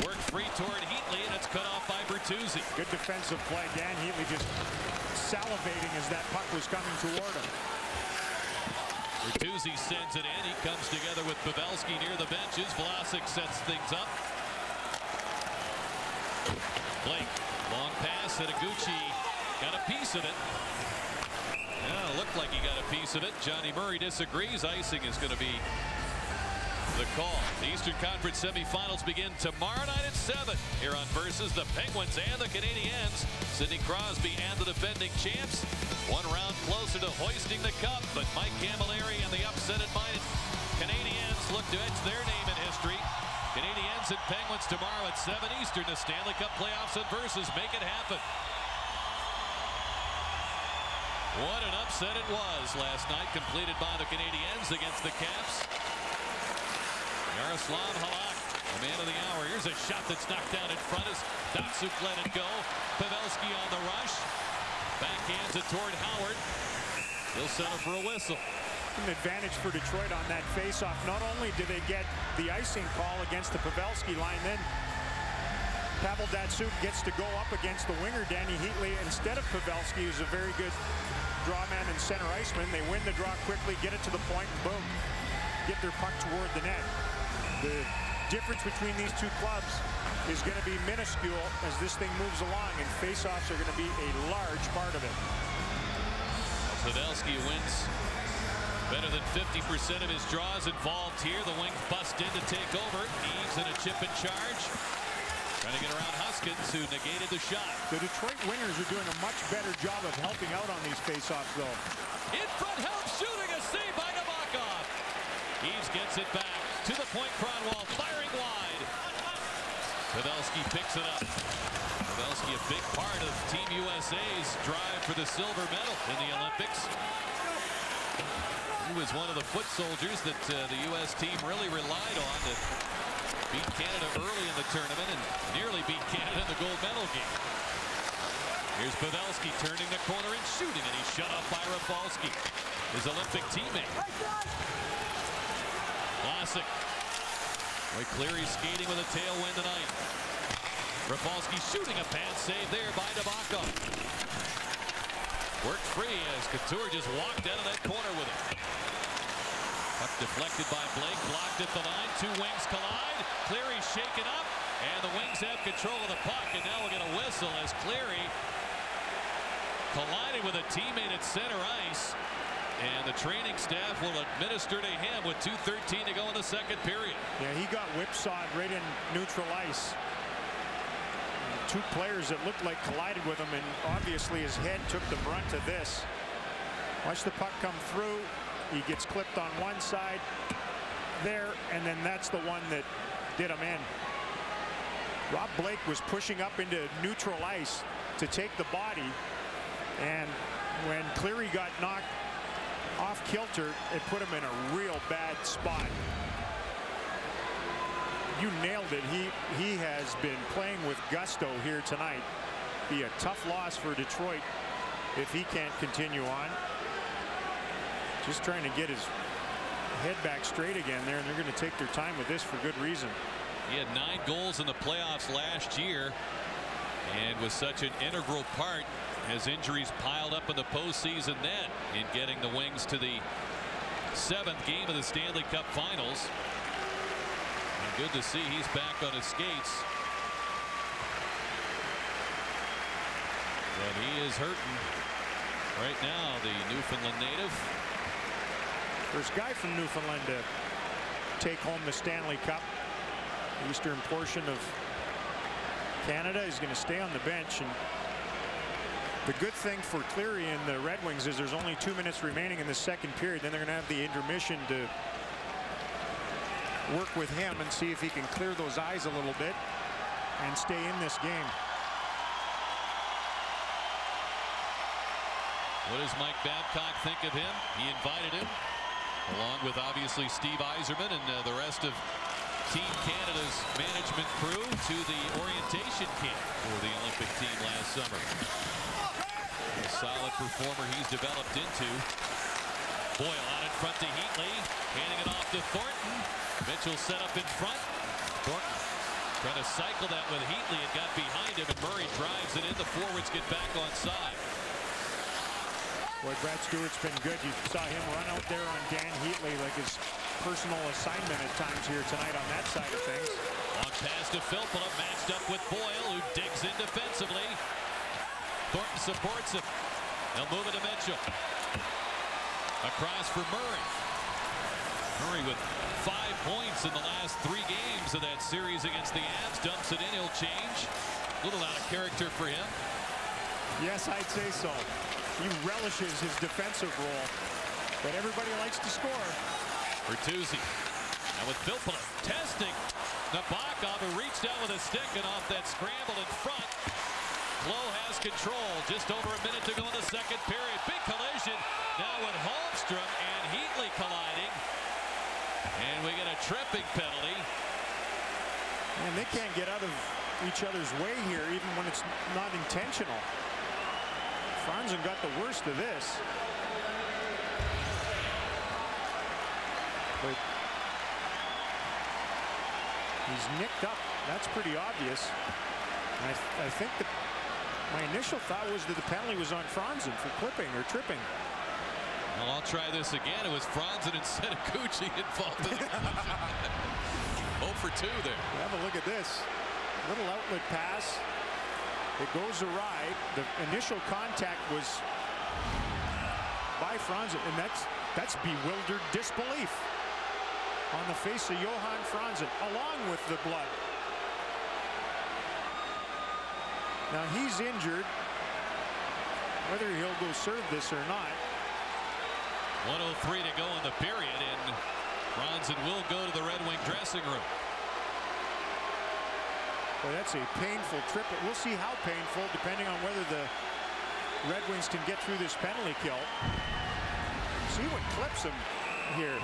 Worked free toward Heatley, and it's cut off by Bertuzzi. Good defensive play. Dan Heatley just salivating as that puck was coming toward him. Bertuzzi sends it in. He comes together with Pavelski near the benches. Vlasic sets things up. Blake, long pass. Setoguchi got a piece of it. Yeah, looked like he got a piece of it. Johnny Murray disagrees. Icing is going to be the call. The Eastern Conference semifinals begin tomorrow night at 7 here on Versus the Penguins and the Canadiens. Sidney Crosby and the defending champs. One round closer to hoisting the cup, but Mike Cammalleri and the upset-minded Canadiens look to etch their name in history. Canadiens and Penguins tomorrow at 7 Eastern. The Stanley Cup playoffs and Versus make it happen. What an upset it was last night, completed by the Canadiens against the Caps. Yaroslav Halak The man of the hour. Here's a shot that's knocked down in front as Datsyuk let it go. Pavelski on the rush. Backhands it toward Howard. He'll settle for a whistle. An advantage for Detroit on that faceoff. Not only do they get the icing call against the Pavelski line, then Pavel Datsyuk gets to go up against the winger, Dany Heatley, instead of Pavelski, who's a very good draw man and center iceman. They win the draw quickly, get it to the point, and boom, get their puck toward the net. The difference between these two clubs is going to be minuscule as this thing moves along, and faceoffs are going to be a large part of it. Pavelski wins better than 50% of his draws involved here. The wings bust in to take over. Eaves in a chip and charge. Trying to get around Huskins, who negated the shot. The Detroit Wingers are doing a much better job of helping out on these faceoffs, though. In front help, shooting a save by Nabokov. Eaves gets it back to the point. Kronwall firing wide. Pavelski picks it up. Pavelski, a big part of Team USA's drive for the silver medal in the Olympics. Was one of the foot soldiers that uh, the U.S. team really relied on to beat Canada early in the tournament and nearly beat Canada in the gold medal game. Here's Pavelski turning the corner and shooting, and he's shut off by Rafalski, his Olympic teammate. Classic. Roy Cleary skating with a tailwind tonight. Rafalski shooting a pad save there by Nabokov. Worked free as Couture just walked out of that corner with it. Puck deflected by Blake, blocked at the line. Two wings collide. Cleary shaken up, and the wings have control of the puck. And now we'll get a whistle as Cleary collided with a teammate at center ice. And the training staff will administer to him with 2.13 to go in the second period. Yeah, he got whipsawed right in neutral ice. Two players that looked like collided with him, and obviously his head took the brunt of this. Watch the puck come through. He gets clipped on one side there, and then that's the one that did him in. Rob Blake was pushing up into neutral ice to take the body, and when Cleary got knocked off kilter, it put him in a real bad spot. You nailed it. He he has been playing with gusto here tonight. Be a tough loss for Detroit if he can't continue on. Just trying to get his head back straight again there, and they're going to take their time with this for good reason. He had nine goals in the playoffs last year and was such an integral part as injuries piled up in the postseason then in getting the Wings to the seventh game of the Stanley Cup Finals. Good to see he's back on his skates. But he is hurting right now, the Newfoundland native. First guy from Newfoundland to take home the Stanley Cup. Eastern portion of Canada is going to stay on the bench. And the good thing for Cleary and the Red Wings is there's only two minutes remaining in the second period. Then they're going to have the intermission to work with him and see if he can clear those eyes a little bit and stay in this game. What does Mike Babcock think of him? He invited him, along with obviously Steve Yzerman and uh, the rest of Team Canada's management crew to the orientation camp for the Olympic team last summer. A solid performer he's developed into. Boyle out in front to Heatley, handing it off to Thornton. Mitchell set up in front. Thornton trying to cycle that with Heatley. It got behind him, and Murray drives it in. The forwards get back on side. Boy, Brad Stuart's been good. You saw him run out there on Dan Heatley like his personal assignment at times here tonight on that side of things. Long pass to Filppula, matched up with Boyle, who digs in defensively. Thornton supports him. They'll move it to Mitchell. Across for Murray. Murray with five points in the last three games of that series against the Avs. Dumps it in, he'll change. A little out of character for him. Yes, I'd say so. He relishes his defensive role, but everybody likes to score. Bertuzzi. And with Filppula testing Nabokov who reached out with a stick and off that scramble in front. Lowe has control. Just over a minute to go in the second period. Big collision now with Holmstrom and Heatley penalty. And tripping penalty. can't get out of each other's way here, even when it's not intentional. Franzen got the worst of this. But he's nicked up. That's pretty obvious. I, th I, think the, my initial thought was that the penalty was on Franzen for clipping or tripping. Well, I'll try this again. It was Franzen and [LAUGHS] Setoguchi involved in the 0 [LAUGHS] [LAUGHS] for 2 there. Have a look at this. Little outlet pass. It goes awry. The initial contact was by Franzen, and that's that's bewildered disbelief on the face of Johan Franzen, along with the blood. Now he's injured. Whether he'll go serve this or not. 103 to go in the period, and Franzen will go to the Red Wing dressing room. Well, that's a painful trip. But we'll see how painful, depending on whether the Red Wings can get through this penalty kill. See what clips him here.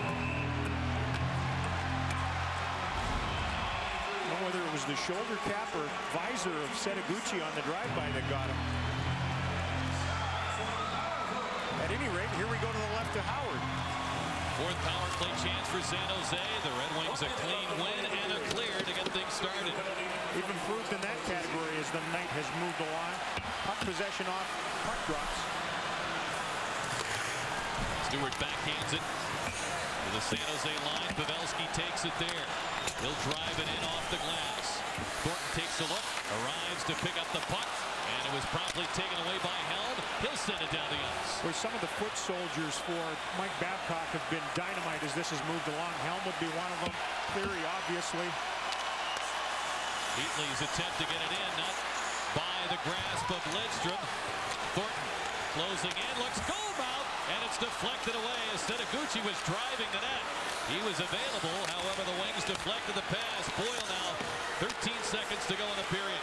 whether it was the shoulder cap or visor of Setoguchi on the drive-by that got him. Here we go to the left to Howard. Fourth power play chance for San Jose. The Red Wings a clean win and a clear to get things started. They've improved in that category as the night has moved along. Puck possession off, puck drops. Stuart backhands it to the San Jose line. Pavelski takes it there. He'll drive it in off the glass. Thornton takes a look, arrives to pick up the puck, it was promptly taken away by Helm. He'll send it down the ice. Where some of the foot soldiers for Mike Babcock have been dynamite as this has moved along. Helm would be one of them. Cleary, obviously. Heatley's attempt to get it in, not by the grasp of Lidstrom. Thornton closing in, looks goal mouth, and it's deflected away as Setoguchi was driving the net. He was available, however, the Wings deflected the pass. Boyle now, 13 seconds to go in the period.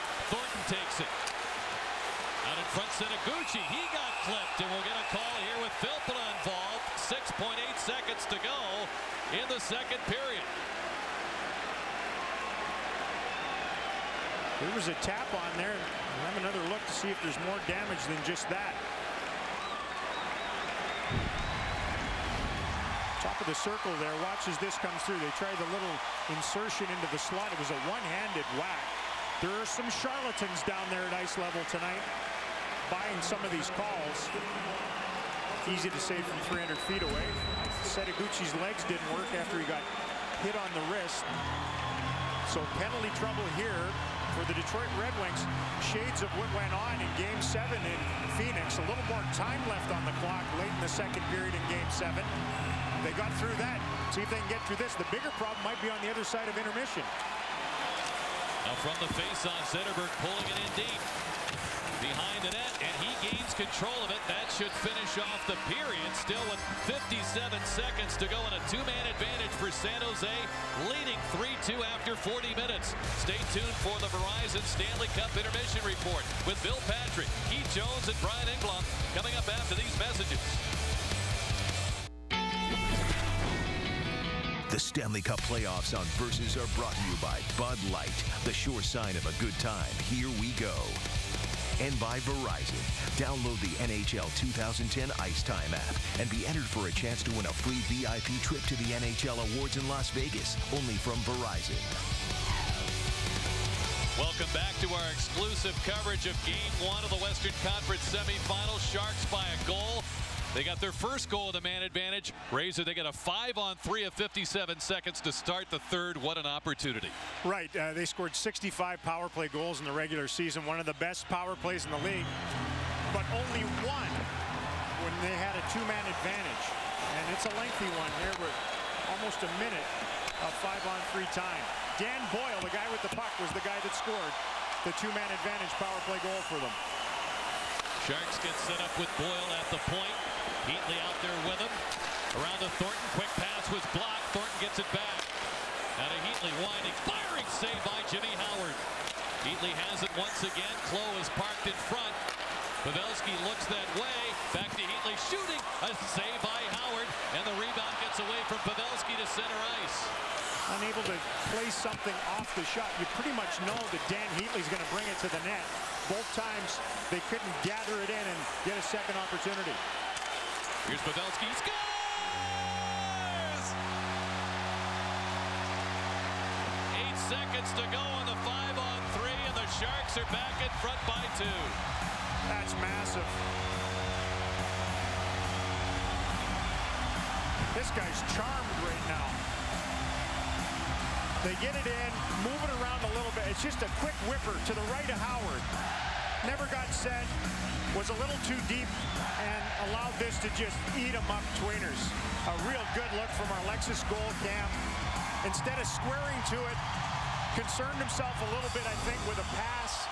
Setoguchi, he got clipped, and we'll get a call here with Filppula involved. 6.8 seconds to go in the second period. There was a tap on there. Have another look to see if there's more damage than just that. Top of the circle there. Watch as this comes through. They tried the little insertion into the slot. It was a one-handed whack. There are some charlatans down there at ice level tonight buying some of these calls. Easy to say from 300 feet away. Setoguchi's legs didn't work after he got hit on the wrist. So penalty trouble here for the Detroit Red Wings. Shades of what went on in Game 7 in Phoenix. A little more time left on the clock late in the second period in Game 7. They got through that. See if they can get through this. The bigger problem might be on the other side of intermission. Now from the face-off, Zetterberg pulling it in deep. Behind the net, and he gains control of it. That should finish off the period. Still with 57 seconds to go and a two-man advantage for San Jose, leading 3-2 after 40 minutes. Stay tuned for the Verizon Stanley Cup Intermission Report with Bill Patrick, Keith Jones, and Brian Engblom coming up after these messages. The Stanley Cup playoffs on Versus are brought to you by Bud Light, the sure sign of a good time. Here we go. And by Verizon. Download the NHL 2010 Ice Time app and be entered for a chance to win a free VIP trip to the NHL Awards in Las Vegas, only from Verizon. Welcome back to our exclusive coverage of Game 1 of the Western Conference semifinals. Sharks by a goal. They got their first goal of the man advantage. Razor, they got a five on three of 57 seconds to start the third. What an opportunity. Right. Uh, they scored 65 power play goals in the regular season, one of the best power plays in the league, but only one when they had a two-man advantage. And it's a lengthy one here with almost a minute of five on three time. Dan Boyle, the guy with the puck, was the guy that scored the two-man advantage power play goal for them. Sharks get set up with Boyle at the point. Heatley out there with him. Around to Thornton. Quick pass was blocked. Thornton gets it back. Out of Heatley winding. Firing save by Jimmy Howard. Heatley has it once again. Clowe is parked in front. Pavelski looks that way. Back to Heatley shooting. A save by Howard. And the rebound gets away from Pavelski to center ice. Unable to play something off the shot. You pretty much know that Dan Heatley's going to bring it to the net. Both times they couldn't gather it in and get a second opportunity. Here's Pavelski. Scores! Eight seconds to go on the five on three, and the Sharks are back in front by two. That's massive. This guy's charmed right now. They get it in, move it around a little bit. It's just a quick whipper to the right of Howard. Never got set, was a little too deep, and allowed this to just eat him up tweeners. A real good look from our Lexus GoalCam. Instead of squaring to it, concerned himself a little bit, I think, with a pass,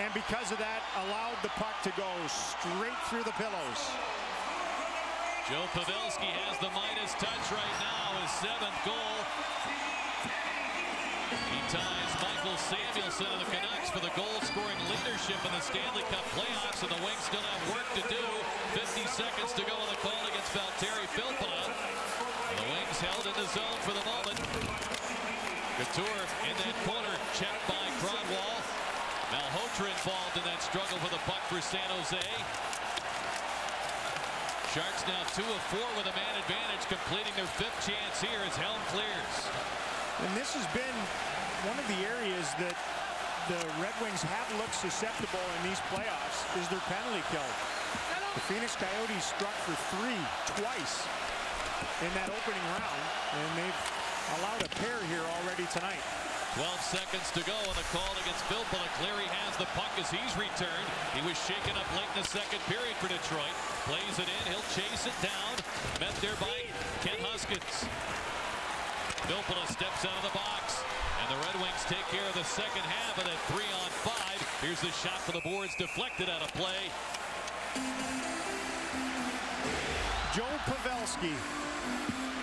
and because of that, allowed the puck to go straight through the pillows. Joe Pavelski has the Midas touch right now, his seventh goal. He ties Michael Samuelsson of the Canucks for the goal-scoring leadership in the Stanley Cup playoffs, and the Wings still have work to do. 50 seconds to go on the call against Valtteri Filppula. The Wings held in the zone for the moment. Couture in that corner, checked by Kronwall. Malhotra involved in that struggle for the puck for San Jose. Sharks now two of four with a man advantage, completing their fifth chance here as Helm clears. And this has been one of the areas that the Red Wings have looked susceptible in these playoffs is their penalty kill. The Phoenix Coyotes struck for three twice in that opening round, and they've allowed a pair here already tonight. 12 seconds to go on the call against Filppula. Cleary has the puck as he's returned. He was shaken up late in the second period for Detroit. Plays it in. He'll chase it down. Met there by Kent Huskins. Filppula steps out of the box. And the Red Wings take care of the second half of that three on five. Here's the shot for the boards deflected out of play. Joe Pavelski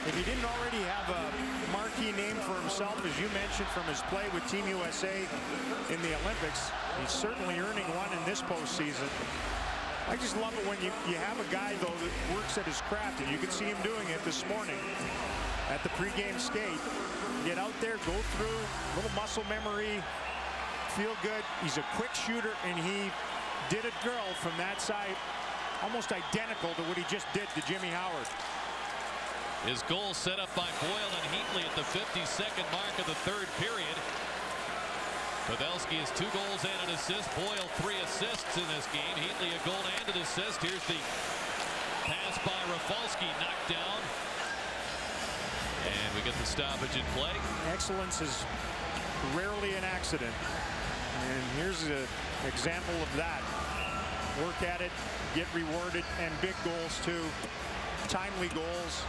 if he didn't already have a marquee name for himself, as you mentioned, from his play with Team USA in the Olympics, he's certainly earning one in this postseason. I just love it when you, you have a guy, though, that works at his craft, and you can see him doing it this morning at the pregame skate. Get out there, go through, a little muscle memory, feel good. He's a quick shooter, and he did a girl from that side almost identical to what he just did to Jimmy Howard. His goal set up by Boyle and Heatley at the 52nd mark of the third period. Pavelski has two goals and an assist. Boyle three assists in this game. Heatley a goal and an assist. Here's the pass by Rafalski knocked down. And we get the stoppage in play. Excellence is rarely an accident. And here's an example of that. Work at it, get rewarded, and big goals too. Timely goals.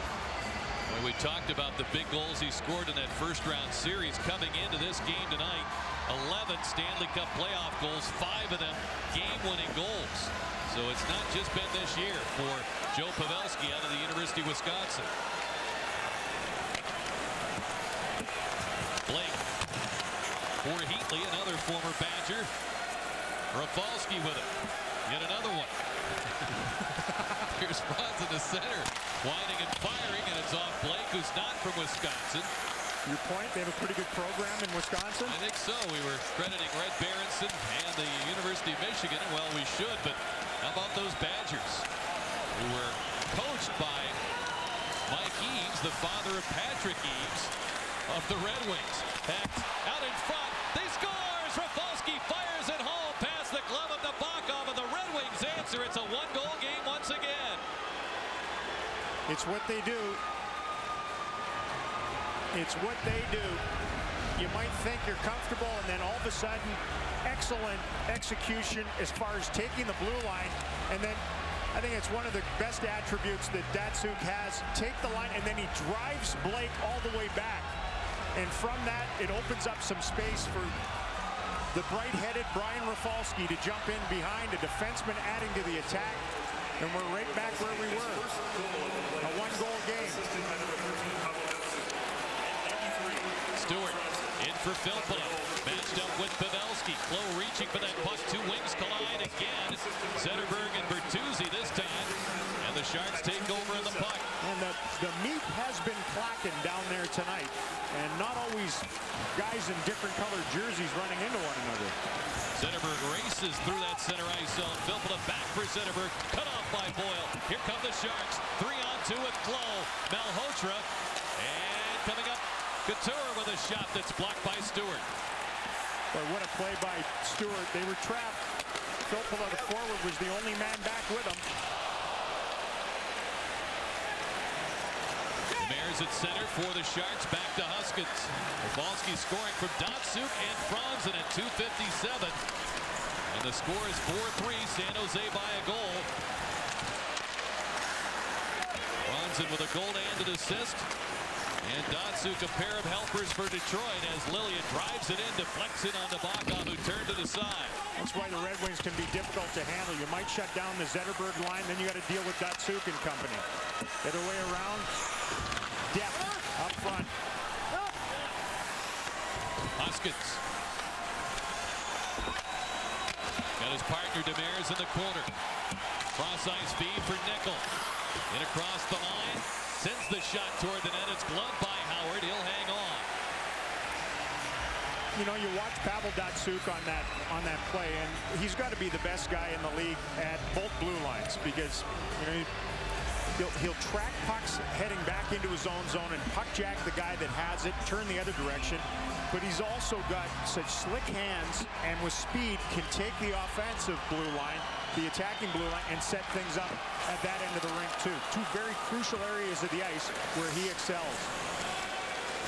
When we talked about the big goals he scored in that first round series coming into this game tonight, 11 Stanley Cup playoff goals, five of them game-winning goals. So it's not just been this year for Joe Pavelski out of the University of Wisconsin. Blake for Heatley, another former Badger. Rafalski with it. Yet another one. [LAUGHS] Here's Franzen the center, winding and firing, and it's off Blake, who's not from Wisconsin. Your point, they have a pretty good program in Wisconsin? I think so. We were crediting Red Berenson and the University of Michigan. Well, we should, but how about those Badgers, who were coached by Mike Eaves, the father of Patrick Eaves of the Red Wings. Packed out in front. They scores! Rafalski fires it home past the glove of Nabokov, and the Red Wings answer. It's a one-goal game once again. It's what they do. It's what they do. You might think you're comfortable, and then all of a sudden, excellent execution as far as taking the blue line. And then I think it's one of the best attributes that Datsyuk has. Take the line, and then he drives Blake all the way back. And from that, it opens up some space for the bright-headed Brian Rafalski to jump in behind a defenseman adding to the attack. And we're right back where we were. A one-goal game. Stuart in for Filppula. Matched up with Pavelski. Clowe reaching for that puck. Two wings collide again. Zetterberg and Bertuzzi this time. And the Sharks take over in the puck. And the, the meat has been clacking down there tonight. And not always guys in different colored jerseys running into one another. Zetterberg races through that center ice zone. Filppula back for Zetterberg. By Boyle. Here come the Sharks. Three on two with Clowe. Malhotra. And coming up, Couture with a shot that's blocked by Stuart. Boy, what a play by Stuart. They were trapped. Filppula, the forward, was the only man back with him. Demers at center for the Sharks. Back to Huskins. Rafalski scoring from Datsyuk and Franzen at 2.57. And the score is 4-3. San Jose by a goal. Franzen with a goal and an assist. And Datsyuk a pair of helpers for Detroit as Lillian drives it in, deflects it on Nabokov who turned to the side. That's why the Red Wings can be difficult to handle. You might shut down the Zetterberg line, then you got to deal with Datsyuk and company. Get way around. Depth up front. Huskins. Got his partner Demers in the corner. Cross ice feed for Nichol. In across the line. Sends the shot toward the net. It's gloved by Howard. He'll hang on. You know, you watch Pavel Datsyuk on that on that play, and he's got to be the best guy in the league at both blue lines because you know he'll he'll track pucks heading back into his own zone and puck jack the guy that has it, turn the other direction. But he's also got such slick hands and with speed can take the offensive blue line, the attacking blue line, and set things up at that end of the rink too. Two very crucial areas of the ice where he excels.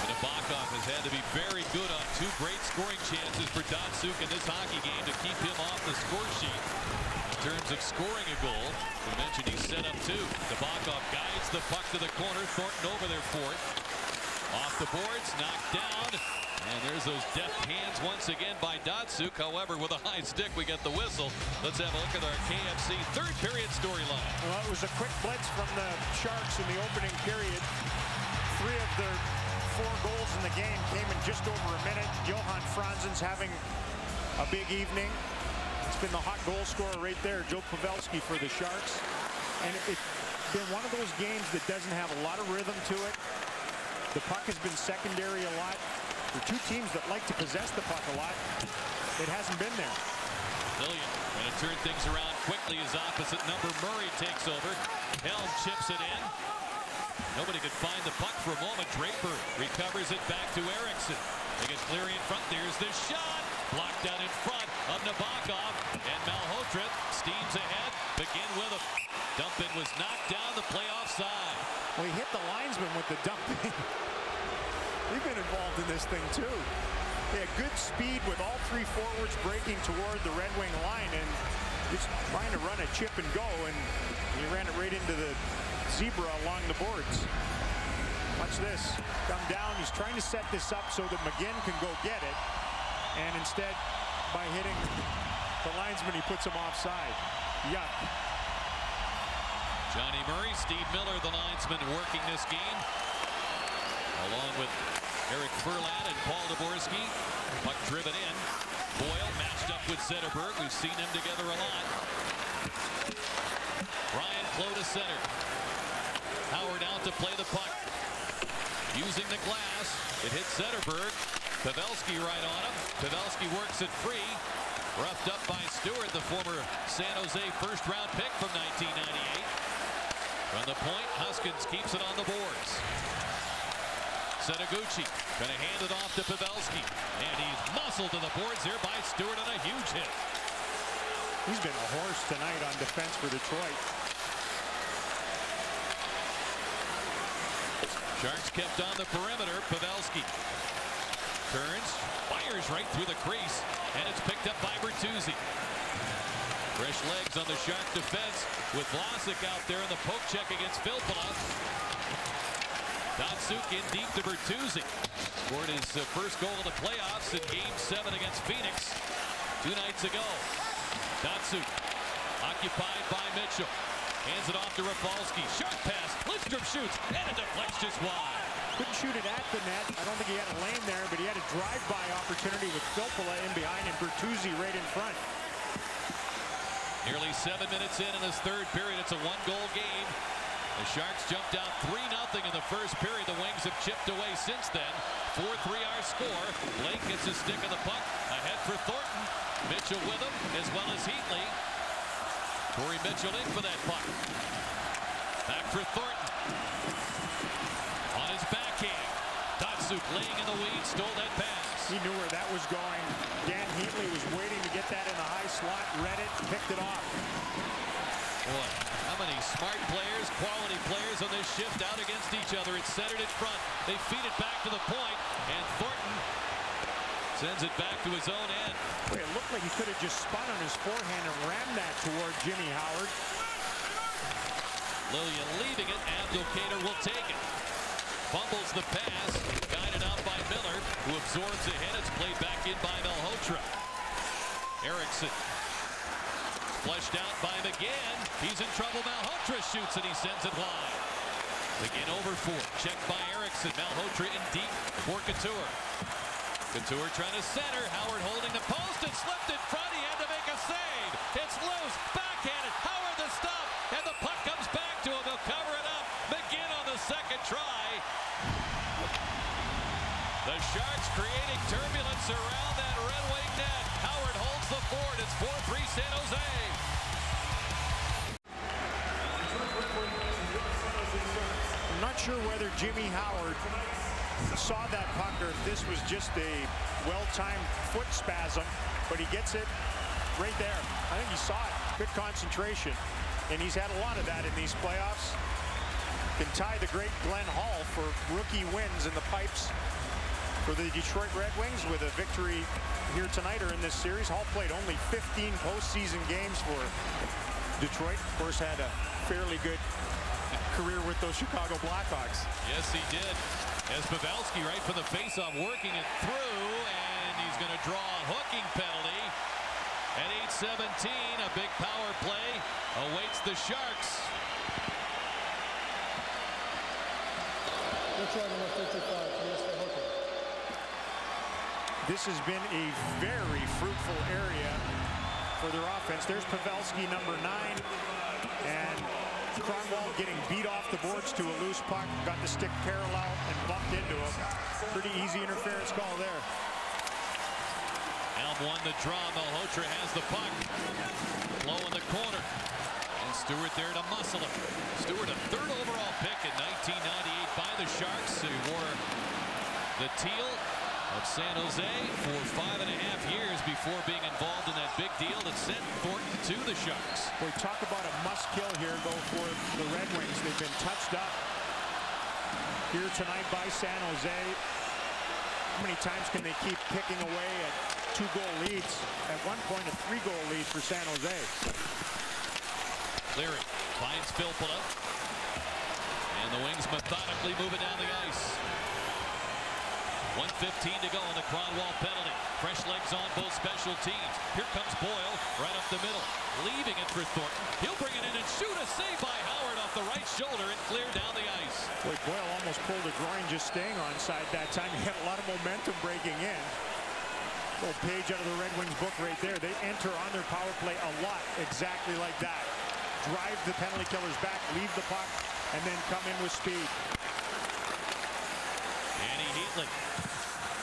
And Nabokov has had to be very good on two great scoring chances for Datsyuk in this hockey game to keep him off the score sheet. In terms of scoring a goal, we mentioned he's set up two. Nabokov guides the puck to the corner. Thornton over there for it. Off the boards, knocked down. And there's those deft hands once again by Datsyuk. However, with a high stick, we get the whistle. Let's have a look at our KFC third period storyline. Well, it was a quick blitz from the Sharks in the opening period. Three of their four goals in the game came in just over a minute. Johan Franzen's having a big evening. It's been the hot goal scorer right there, Joe Pavelski for the Sharks. And it's been one of those games that doesn't have a lot of rhythm to it. The puck has been secondary a lot. For two teams that like to possess the puck a lot, it hasn't been there. Lillian going to turn things around quickly as opposite number Murray takes over. Helm chips it in. Nobody could find the puck for a moment. Draper recovers it back to Ericsson. They get clear in front. There's the shot. Blocked down in front of Nabokov. And Malhotra steams ahead. Begin with a dump-in was knocked down the playoff side. Well, he hit the linesman with the dump-in. You've been involved in this thing, too. They had good speed with all three forwards breaking toward the Red Wing line and just trying to run a chip and go, and he ran it right into the zebra along the boards. Watch this. Come down. He's trying to set this up so that McGinn can go get it. And instead, by hitting the linesman, he puts him offside. Yuck. Johnny Murray, Steve Miller, the linesman, working this game. Along with Eric Furlatt and Paul Devorski. Puck driven in. Boyle matched up with Zetterberg. We've seen them together a lot. Brian Clowe to center. Howard out to play the puck. Using the glass. It hits Zetterberg. Pavelski right on him. Pavelski works it free. Roughed up by Stuart, the former San Jose first round pick from 1998. From the point, Huskins keeps it on the boards. Setoguchi going to hand it off to Pavelski. And he's muscled to the boards here by Stuart on a huge hit. He's been a horse tonight on defense for Detroit. Sharks kept on the perimeter. Pavelski turns, fires right through the crease, and it's picked up by Bertuzzi. Fresh legs on the Shark defense with Vlasic out there in the poke check against Filppula. Datsyuk in deep to Bertuzzi. Scored his uh, first goal of the playoffs in Game 7 against Phoenix two nights ago. Datsyuk occupied by Mitchell. Hands it off to Rafalski. Sharp pass. Lidstrom shoots. And it deflects just wide. Couldn't shoot it at the net. I don't think he had a lane there, but he had a drive-by opportunity with Filppula in behind and Bertuzzi right in front. Nearly seven minutes in in this third period. It's a one-goal game. The Sharks jumped out 3-0 in the first period. The Wings have chipped away since then. 4-3 our score. Blake gets a stick of the puck. Ahead for Thornton. Mitchell with him, as well as Heatley. Torrey Mitchell in for that puck. Back for Thornton. On his backhand. Datsyuk laying in the weeds, stole that pass. He knew where that was going. Dan Heatley was waiting to get that in the high slot, read it, picked it off. Boy, smart players, quality players on this shift out against each other. It's centered in front. They feed it back to the point, and Thornton sends it back to his own end. Boy, it looked like he could have just spun on his forehand and rammed that toward Jimmy Howard. Lilja leaving it. Abdelkader will take it. Fumbles the pass. Guided out by Miller, who absorbs the hit. It's played back in by Malhotra. Ericsson. Flushed out by McGinn. He's in trouble. Malhotra shoots and he sends it wide. McGinn over four. Checked by Ericsson. Malhotra in deep for Couture. Couture trying to center. Howard holding the post and slipped in front. He had to make a save. It's loose. Backhanded. Howard the stop. And the puck comes back to him. He'll cover it up. McGinn on the second try. The Sharks creating turbulence around that Red Wing net. Howard holds the fort. It's 4-3 San Jose. Sure whether Jimmy Howard saw that puck or if this was just a well-timed foot spasm, but he gets it right there. I think he saw it. Good concentration. And he's had a lot of that in these playoffs. Can tie the great Glenn Hall for rookie wins in the pipes for the Detroit Red Wings with a victory here tonight or in this series. Hall played only 15 postseason games for Detroit. Of course, had a fairly good career with those Chicago Blackhawks. Yes, he did. As Pavelski right from the faceoff working it through, and he's going to draw a hooking penalty. At 8:17, a big power play awaits the Sharks. This has been a very fruitful area for their offense. There's Pavelski, number nine, and Kronwall getting beat off the boards to a loose puck. Got the stick parallel and bumped into him. Pretty easy interference call there. Helm won the draw. Malhotra has the puck. Low in the corner. And Stuart there to muscle him. Stuart, a third overall pick in 1998 by the Sharks. He wore the teal of San Jose for five and a half years before being involved in that big deal that sent Thornton to the Sharks. We talk about a must kill here, though, for the Red Wings. They've been touched up here tonight by San Jose. How many times can they keep picking away at two-goal leads? At one point, a three-goal lead for San Jose. Cleary finds Phil Filppula. And the Wings methodically moving down the ice. 115 to go on the Kronwall penalty. Fresh legs on both special teams. Here comes Boyle right up the middle. Leaving it for Thornton. He'll bring it in and shoot a save by Howard off the right shoulder and clear down the ice. Boy, Boyle almost pulled a groin just staying on side that time. He had a lot of momentum breaking in. Little page out of the Red Wings book right there. They enter on their power play a lot exactly like that. Drive the penalty killers back, leave the puck, and then come in with speed. Dany Heatley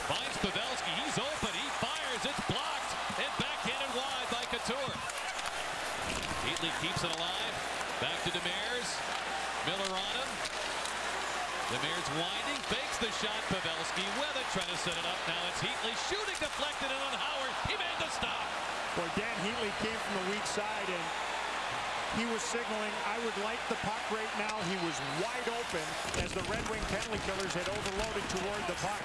finds Pavelski. He's open. He fires. It's blocked. And backhanded wide by Couture. Heatley keeps it alive. Back to Demers. Miller on him. Demers winding. Fakes the shot. Pavelski with it. Trying to set it up. Now it's Heatley shooting. Deflected in on Howard. He made the stop. Boy, Dan Heatley came from the weak side and he was signaling, I would like the puck right now. He was wide open as the Red Wing penalty killers had overloaded toward the puck.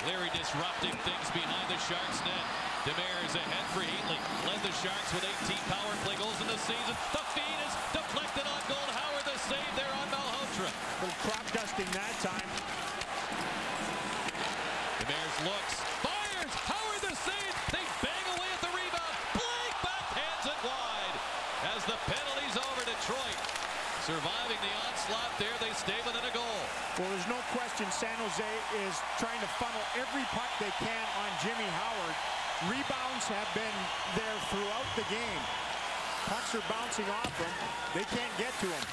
Cleary disrupting things behind the Sharks net. Demers ahead for Heatley. Led the Sharks with 18 power play goals in the season. The feed is deflected on goal. Howard the save there on Malhotra. Little crop dusting that time. Demers looks. Fires. Howard the save. They bang away at the rebound. Blake backhands it wide. As the penalty's over Detroit. Surviving the onslaught there, they stay within a goal. Well, there's no question San Jose is trying to funnel every puck they can on Jimmy Howard. Rebounds have been there throughout the game. Pucks are bouncing off them. They can't get to him.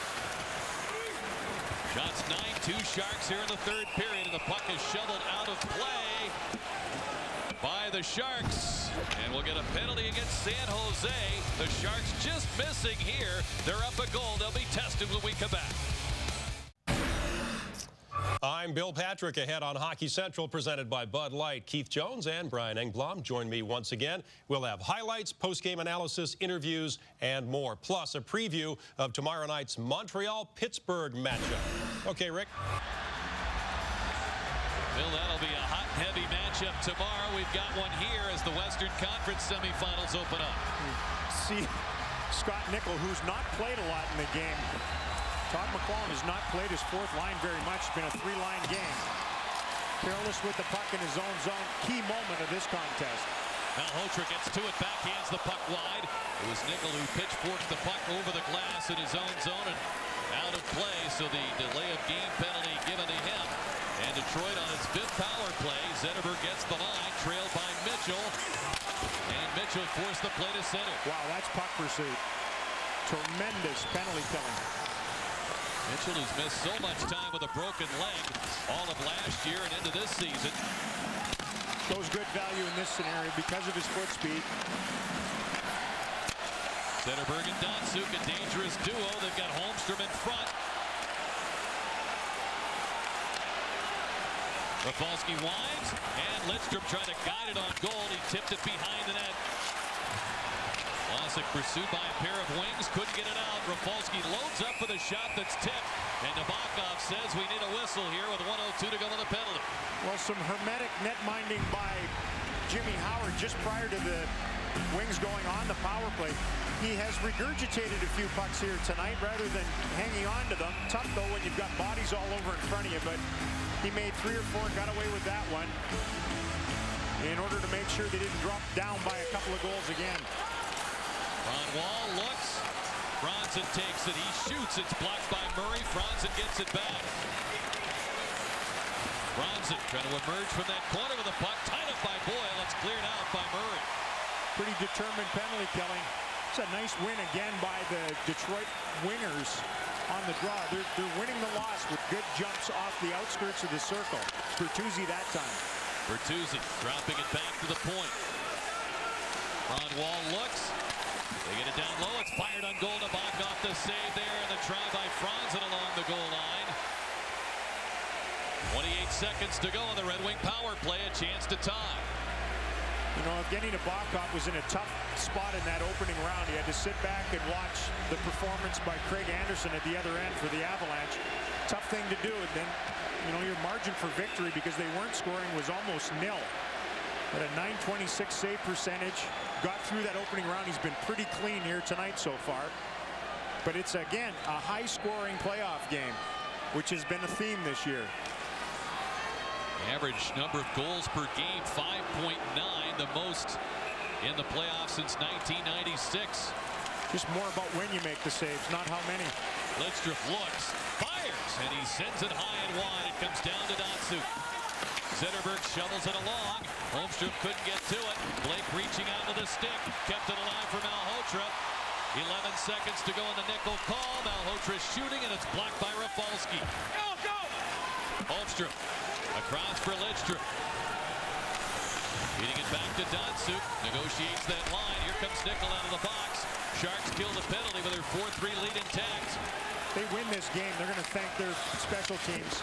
Shots 9-2 Sharks here in the third period, and the puck is shoveled out of play by the Sharks. And we'll get a penalty against San Jose. The Sharks just missing here. They're up a goal. They'll be tested when we come back. I'm Bill Patrick ahead on Hockey Central presented by Bud Light. Keith Jones and Brian Engblom join me once again. We'll have highlights, post-game analysis, interviews, and more. Plus a preview of tomorrow night's Montreal-Pittsburgh matchup. Okay, Rick. Bill, that'll be a hot and heavy matchup tomorrow. We've got one here as the Western Conference semifinals open up. See Scott Nichol, who's not played a lot in the game, Todd McLellan has not played his fourth line very much. It's been a three-line game. Careless with the puck in his own zone. Key moment of this contest. Now Malhotra gets to it, backhands the puck wide. It was Nichol who pitchforked the puck over the glass in his own zone and out of play. So the delay of game penalty given to him. And Detroit on its fifth power play. Zetterberg gets the line, trailed by Mitchell. And Mitchell forced the play to center. Wow, that's puck pursuit. Tremendous penalty killing. Mitchell has missed so much time with a broken leg all of last year and into this season. Shows good value in this scenario because of his foot speed. Zetterberg and Datsyuk, a dangerous duo. They've got Holmstrom in front. Rafalski winds, and Lidstrom tried to guide it on goal. He tipped it behind the net. Vlasic pursued by a pair of wings, couldn't get it out. Rafalski up for the shot that's tipped, and Nabokov says we need a whistle here with 102 to go on the penalty. Well, some hermetic net minding by Jimmy Howard just prior to the Wings going on the power play. He has regurgitated a few pucks here tonight rather than hanging on to them. Tough, though, when you've got bodies all over in front of you, but he made three or four, got away with that one in order to make sure they didn't drop down by a couple of goals again. Ron Wall looks. Franzen takes it. He shoots. It's blocked by Murray. Franzen gets it back. Franzen trying to emerge from that corner with a puck. Tied up by Boyle. It's cleared out by Murray. Pretty determined penalty killing. It's a nice win again by the Detroit Wingers on the draw. They're, they're winning the loss with good jumps off the outskirts of the circle. Bertuzzi that time. Bertuzzi dropping it back to the point. Kronwall looks. They get it down low. It's fired on goal. Nabokov the save there. And the try by Franzen along the goal line. 28 seconds to go on the Red Wing power play. A chance to tie. You know, Evgeny Nabokov was in a tough spot in that opening round. He had to sit back and watch the performance by Craig Anderson at the other end for the Avalanche. Tough thing to do. And then, you know, your margin for victory because they weren't scoring was almost nil. At a 926 save percentage, got through that opening round. He's been pretty clean here tonight so far. But it's, again, a high-scoring playoff game, which has been a theme this year. Average number of goals per game, 5.9, the most in the playoffs since 1996. Just more about when you make the saves, not how many. Lidstrom looks, fires, and he sends it high and wide. It comes down to Datsyuk. Zetterberg shovels it along. Holmstrom couldn't get to it. Blake reaching out with a stick. Kept it alive for Malhotra. 11 seconds to go in the Nichol call. Malhotra shooting, and it's blocked by Rafalski. Go, go! Holmstrom across for Lidstrom. Feeding it back to Datsyuk. Negotiates that line. Here comes Nichol out of the box. Sharks kill the penalty with their 4-3 lead intact. They win this game. They're going to thank their special teams.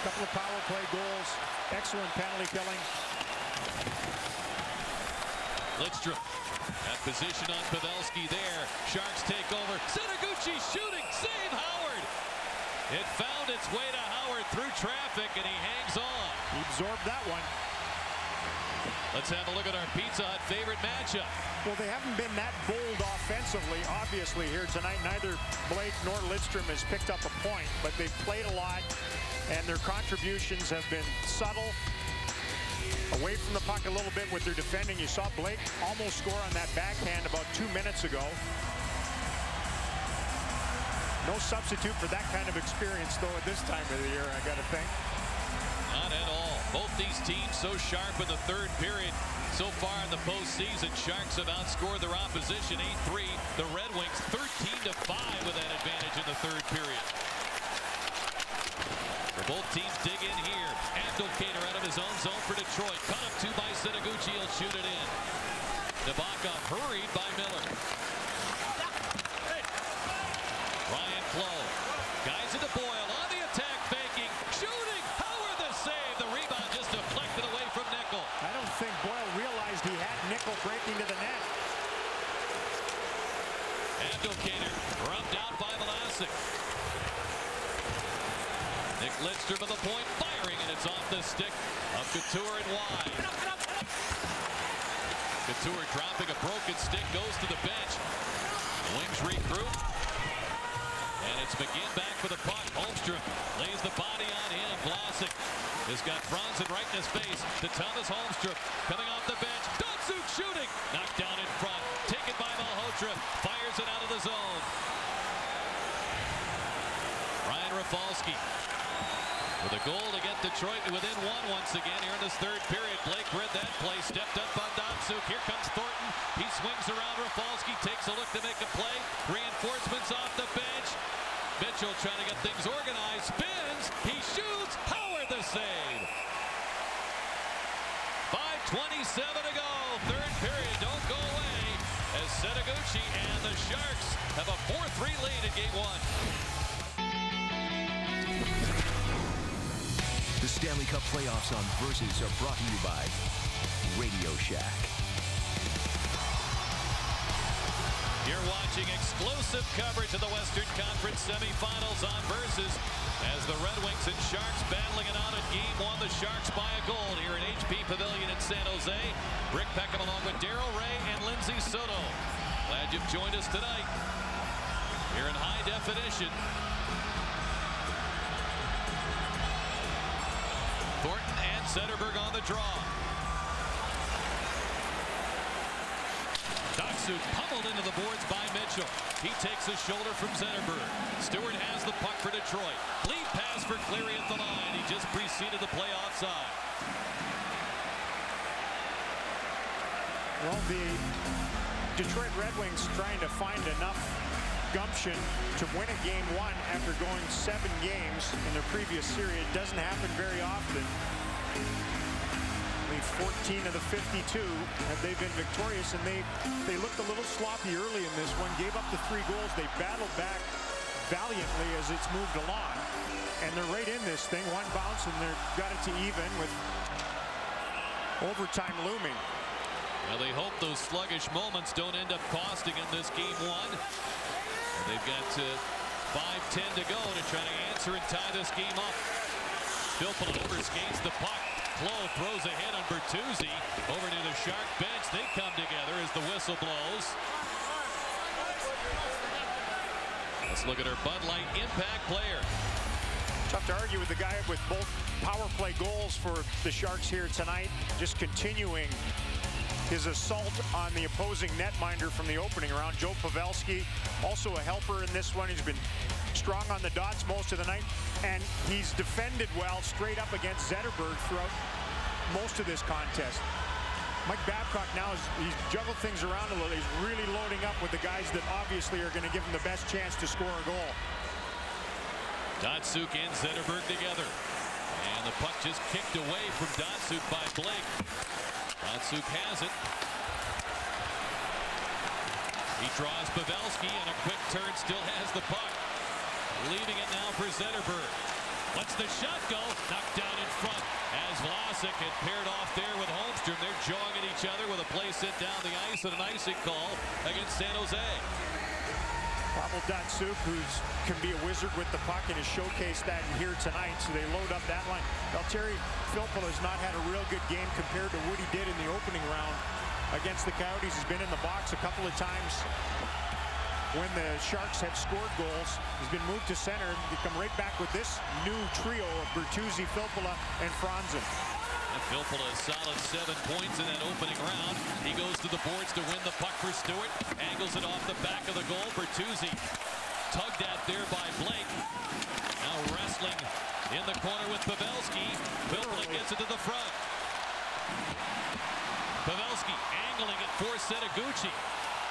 A couple of power play goals. Excellent penalty killing. Lidstrom at position on Pavelski there. Sharks take over. Setoguchi shooting. Save Howard. It found its way to Howard through traffic, and he hangs on. He absorbed that one. Let's have a look at our Pizza Hut favorite matchup. Well, they haven't been that bold offensively, obviously, here tonight. Neither Blake nor Lidstrom has picked up a point, but they've played a lot, and their contributions have been subtle, away from the puck a little bit with their defending. You saw Blake almost score on that backhand about two minutes ago. No substitute for that kind of experience, though, at this time of the year, I got to think. Both these teams so sharp in the third period. So far in the postseason, Sharks have outscored their opposition 8-3. The Red Wings 13-5 with that advantage in the third period. Both teams dig in here. Abdelkader out of his own zone for Detroit. Cut up two by Setoguchi. He'll shoot it in. Nabokov hurried by Miller. Ryan Clowe. Guys into Boyle on the attack, faking, shooting. Howard the save. The rebound just deflected away from Nichol. I don't think Boyle realized he had Nichol breaking to the net. Abdelkader rubbed out by Vlasic. Nick Lidstrom at the point, firing, and it's off the stick of Couture and wide. Dropping a broken stick, goes to the bench. Wings regroup. And it's McGinn back for the puck. Holmstrom lays the body on him. Vlasic has got Franzen right in his face to Tomas Holmstrom. Coming off the bench. Datsyuk shooting. Knocked down in front. Taken by Malhotra. Fires it out of the zone. Brian Rafalski with a goal to get Detroit within one once again here in this third period. Blake read that play, stepped up on Datsyuk. Here comes Thornton. He swings around Rafalski, takes a look to make a play. Reinforcements off the bench. Mitchell trying to get things organized. Spins. He shoots. Howard the save. 5.27 to go. Third period. Don't go away as Setoguchi and the Sharks have a 4-3 lead in game one. Stanley Cup playoffs on Versus are brought to you by Radio Shack. You're watching exclusive coverage of the Western Conference semifinals on Versus as the Red Wings and Sharks battling it out in game one. The Sharks by a goal here in HP Pavilion in San Jose. Rick Peckham along with Daryl Reaugh and Lindsay Soto. Glad you've joined us tonight here in high definition. Zetterberg on the draw. Datsyuk pummeled into the boards by Mitchell. He takes a shoulder from Zetterberg. Stuart has the puck for Detroit. Lead pass for Cleary at the line. He just preceded the play offside. Well, the Detroit Red Wings trying to find enough gumption to win a game one after going seven games in their previous series. It doesn't happen very often. Only 14 of the 52 have they been victorious, and they they looked a little sloppy early in this one. Gave up the three goals. They battled back valiantly as it's moved along, and they're right in this thing. One bounce, and they've got it to even with overtime looming. Well, they hope those sluggish moments don't end up costing them this game one. They've got uh, 5-10 to go to try to answer and tie this game up. Filppula overskates the puck. Clowe throws ahead on Bertuzzi. Over to the Shark bench. They come together as the whistle blows. Let's look at our Bud Light impact player. Tough to argue with the guy with both power play goals for the Sharks here tonight. Just continuing his assault on the opposing netminder from the opening round. Joe Pavelski, also a helper in this one. He's been strong on the dots most of the night, and he's defended well straight up against Zetterberg throughout most of this contest. Mike Babcock now is he's juggled things around a little. He's really loading up with the guys that obviously are going to give him the best chance to score a goal. Datsyuk and Zetterberg together. And the puck just kicked away from Datsyuk by Blake. Datsyuk has it. He draws Pavelski and a quick turn still has the puck. Leaving it now for Zetterberg. Lets the shot go. Knocked down in front as Vlasic had paired off there with Holmstrom. They're jawing at each other with a play sent down the ice and an icing call against San Jose. Pavel Datsyuk, who can be a wizard with the puck and has showcased that here tonight, so they load up that line. Valtteri Filppula has not had a real good game compared to what he did in the opening round against the Coyotes. He's been in the box a couple of times when the Sharks have scored goals. He's been moved to center. They come right back with this new trio of Bertuzzi, Filppula, and Franzen. And Filppula a solid seven points in that opening round. He goes to the boards to win the puck for Stuart. Angles it off the back of the goal. Bertuzzi tugged at there by Blake. Now wrestling in the corner with Pavelski. Filppula gets it to the front. Pavelski angling it for Setoguchi.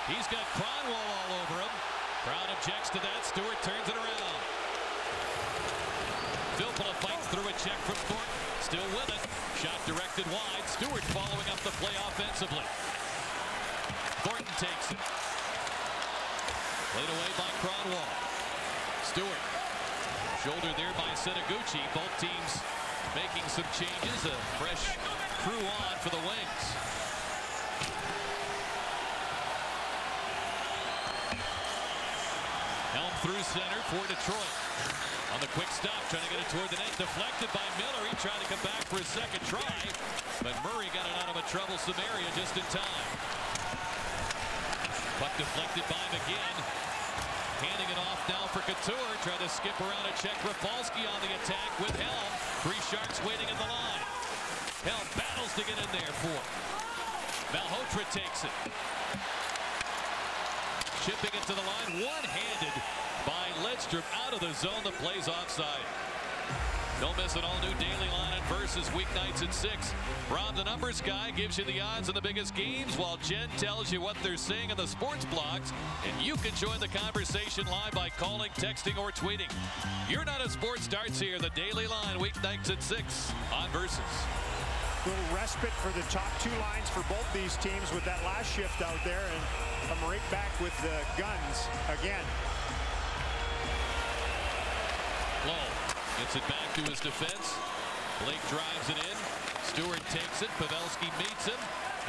He's got Kronwall all over him. Crowd objects to that. Stuart turns it around. Filppula fights through a check from Thornton. Still with it. Shot directed wide. Stuart following up the play offensively. Thornton takes it. Played away by Kronwall. Stuart. Shoulder there by Setoguchi. Both teams making some changes. A fresh crew on for the Wings. Through center for Detroit. On the quick stop, trying to get it toward the net. Deflected by Miller. He tried to come back for a second try. But Murray got it out of a troublesome area just in time. Puck deflected by McGinn. Handing it off now for Couture. Trying to skip around a check. Rafalski on the attack with Helm. Three Sharks waiting in the line. Helm battles to get in there for. Malhotra takes it. Chipping it to the line. One-handed by Lidstrom out of the zone. The play's offside. Don't miss an all-new daily line at Versus weeknights at 6. Rob the Numbers Guy gives you the odds of the biggest games while Jen tells you what they're saying in the sports blogs. And you can join the conversation live by calling, texting, or tweeting. You're not a sports starts here. The daily line weeknights at 6 on Versus. Little respite for the top two lines for both these teams with that last shift out there. And come right back with the guns again. Low gets it back to his defense. Blake drives it in. Stuart takes it. Pavelski meets him.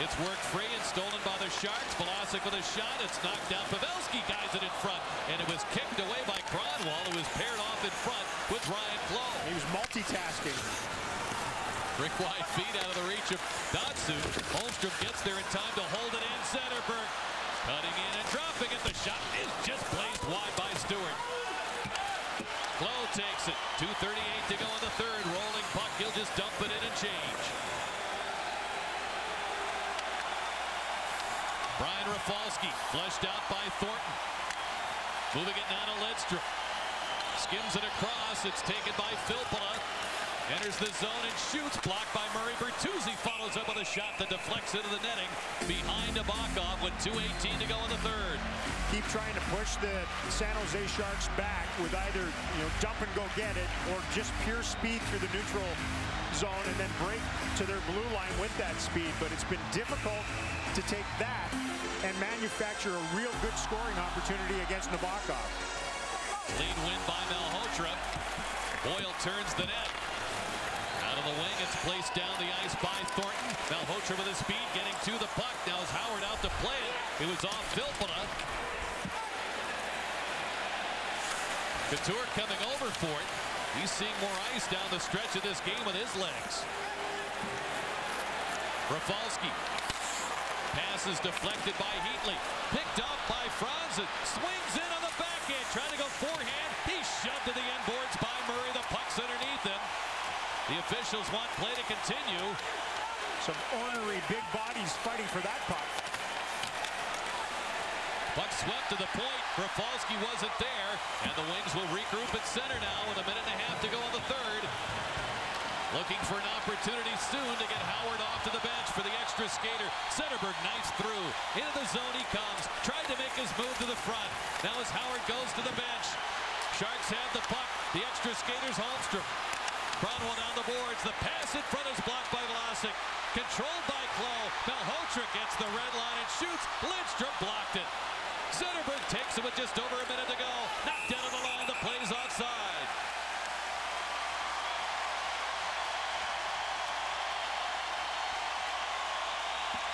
It's worked free and stolen by the Sharks. Vlasic with a shot. It's knocked down. Pavelski guys it in front. And it was kicked away by Kronwall, who was paired off in front with Ryan Clowe. He was multitasking. Rick wide of Datsyuk. Holmstrom gets there in time to hold it in. Zetterberg cutting in and dropping it. The shot is just blazed wide by Stuart. Clowe takes it. 2.38 to go in the third. Rolling puck. He'll just dump it in and change. Brian Rafalski flushed out by Thornton. Moving it now to Lidstrom. Skims it across. It's taken by Filppula. Enters the zone and shoots. Blocked by Murray. Bertuzzi follows up with a shot that into the netting behind Nabokov with 2.18 to go in the third. Keep trying to push the San Jose Sharks back with either you know dump and go get it or just pure speed through the neutral zone and then break to their blue line with that speed. But it's been difficult to take that and manufacture a real good scoring opportunity against Nabokov. Lead win by Malhotra. Boyle turns the net. Of the wing, it's placed down the ice by Thornton. Malhotra with his speed getting to the puck. Now is Howard out to play it. It was off Filppula. Couture coming over for it. He's seeing more ice down the stretch of this game with his legs. Rafalski. Pass is deflected by Heatley. Picked up by Franzen. Swings in on the backhand. Trying to go forehand. He's shoved to the end boards by Murray. The puck's underneath him. The officials want play to continue. Some ornery big bodies fighting for that puck. Puck swept to the point. Rafalski wasn't there. And the Wings will regroup at center now with a minute and a half to go in the third. Looking for an opportunity soon to get Howard off to the bench for the extra skater. Zetterberg knifes through. Into the zone he comes. Tried to make his move to the front. Now as Howard goes to the bench. Sharks have the puck. The extra skater's Holmstrom. Kronwall down the boards. The pass in front is blocked by Vlasic. Controlled by Clowe. Malhotra gets the red line and shoots. Lidstrom blocked it. Zetterberg takes it with just over a minute to go. Knocked down on the line. The play's offside.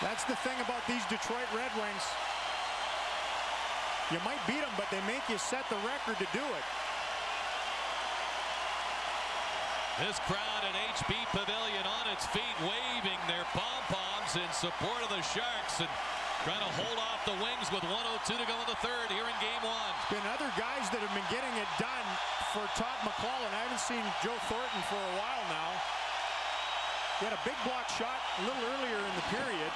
That's the thing about these Detroit Red Wings. You might beat them, but they make you set the record to do it. This crowd at HP Pavilion on its feet, waving their pom-poms in support of the Sharks and trying to hold off the Wings with 102 to go in the third here in game one. Been other guys that have been getting it done for Todd McLellan. I haven't seen Joe Thornton for a while now. He had a big block shot a little earlier in the period.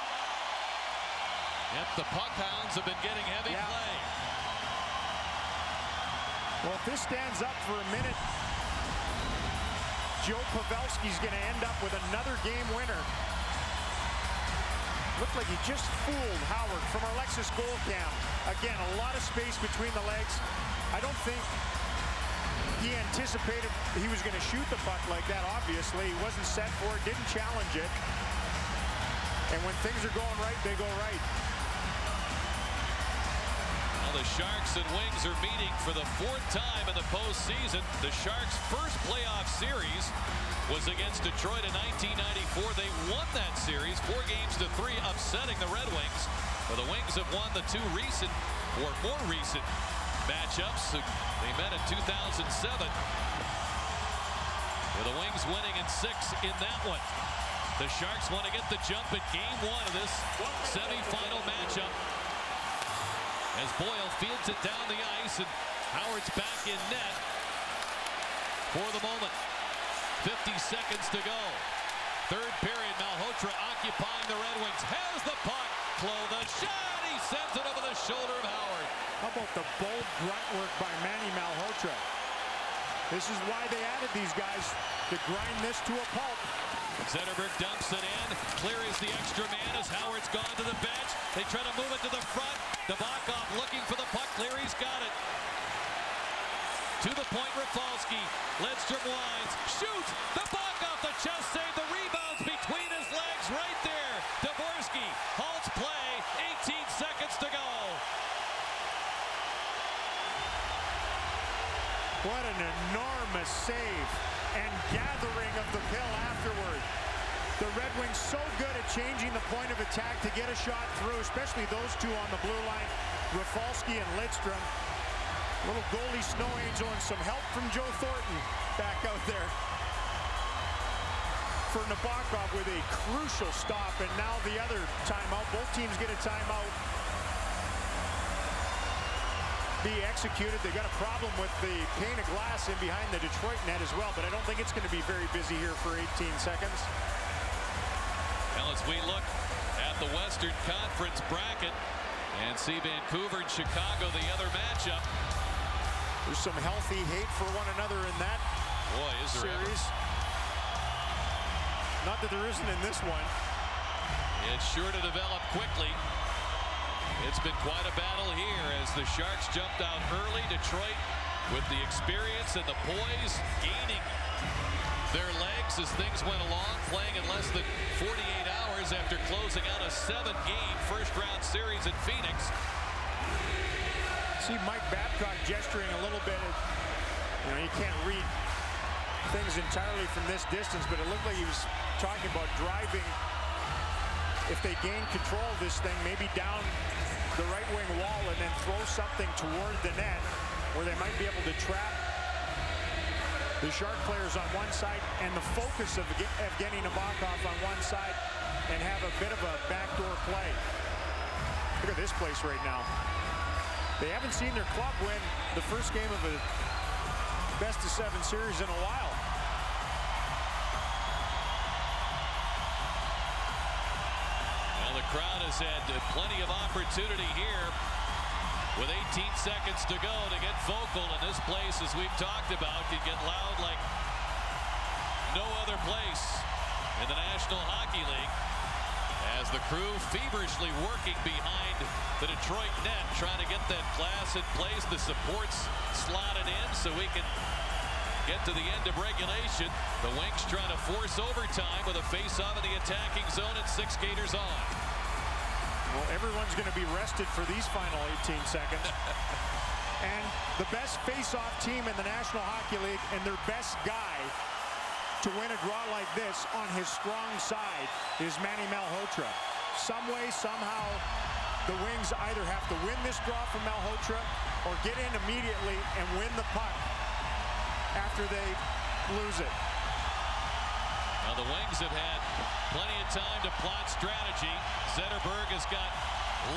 Yep, the puck hounds have been getting heavy Yeah. play. Well, if this stands up for a minute, Joe Pavelski's going to end up with another game winner. Looked like he just fooled Howard from our Lexus goal. Again, a lot of space between the legs. I don't think he anticipated he was going to shoot the puck like that, obviously. He wasn't set for it, didn't challenge it. And when things are going right, they go right. The Sharks and Wings are meeting for the fourth time in the postseason. The Sharks' first playoff series was against Detroit in 1994. They won that series four games to three, upsetting the Red Wings. But the Wings have won the two recent, or more recent, matchups. They met in 2007. With the Wings winning in six in that one. The Sharks want to get the jump at game one of this semifinal matchup. As Boyle fields it down the ice and Howard's back in net for the moment. 50 seconds to go. Third period, Malhotra occupying the Red Wings. Has the puck. Clowe the shot. He sends it over the shoulder of Howard. How about the bold grunt work by Manny Malhotra? This is why they added these guys to grind this to a pulp. Zetterberg dumps it in. Clear is the extra man as Howard's gone to the bench. They try to move it to the front. Nabokov looking for the puck. Cleary's got it. To the point, Rafalski. Lidstrom winds. Shoots. The puck off the chest save. The rebounds between his legs right there. Devorski halts play. 18 seconds to go. What an enormous save and gathering of the pill afterward. The Red Wings so good at changing the point of attack to get a shot through, especially those two on the blue line, Rafalski and Lidstrom. Little goalie snow angel and some help from Joe Thornton back out there. For Nabokov with a crucial stop and now the other timeout. Both teams get a timeout be executed. They got a problem with the pane of glass in behind the Detroit net as well, but I don't think it's going to be very busy here for 18 seconds. Well, as we look the Western Conference bracket and see Vancouver and Chicago, the other matchup. There's some healthy hate for one another in that Boy, is there series. Ever. Not that there isn't in this one. It's sure to develop quickly. It's been quite a battle here as the Sharks jumped out early. Detroit with the experience and the poise gaining their legs as things went along, playing in less than 48 hours after closing out a seven-game first-round series in Phoenix. See Mike Babcock gesturing a little bit. You know, you can't read things entirely from this distance, but it looked like he was talking about driving if they gain control of this thing, maybe down the right wing wall and then throw something toward the net where they might be able to trap the Shark players on one side and the focus of Evgeny Nabokov on one side and have a bit of a backdoor play. Look at this place right now. They haven't seen their club win the first game of a best of seven series in a while. Well, the crowd has had plenty of opportunity here with 18 seconds to go to get vocal. And this place, as we've talked about, can get loud like no other place in the National Hockey League. As the crew feverishly working behind the Detroit net, trying to get that glass in place, the supports slotted in so we can get to the end of regulation. The Wings trying to force overtime with a face-off in the attacking zone and six skaters on. Well, everyone's going to be rested for these final 18 seconds. [LAUGHS] and the best face-off team in the National Hockey League and their best guy to win a draw like this on his strong side is Manny Malhotra. Some way, somehow, the Wings either have to win this draw from Malhotra or get in immediately and win the puck after they lose it. Now the Wings have had plenty of time to plot strategy. Zetterberg has got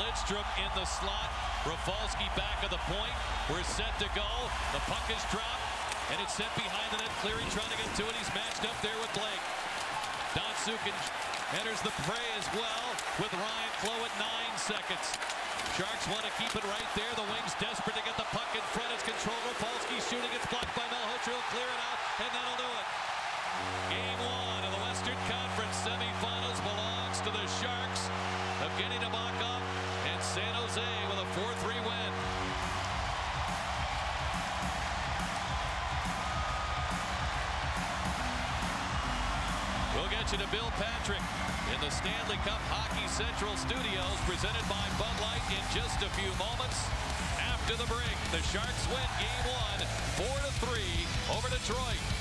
Lidstrom in the slot. Rafalski back of the point. We're set to go. The puck is dropped. And it's sent behind the net. Cleary trying to get to it. He's matched up there with Blake. Donsukin enters the fray as well with Ryan Clowe at nine seconds. Sharks want to keep it right there. The Wings desperate to get the presented by Bud Light in just a few moments. After the break, the Sharks win game one, four to three, over Detroit.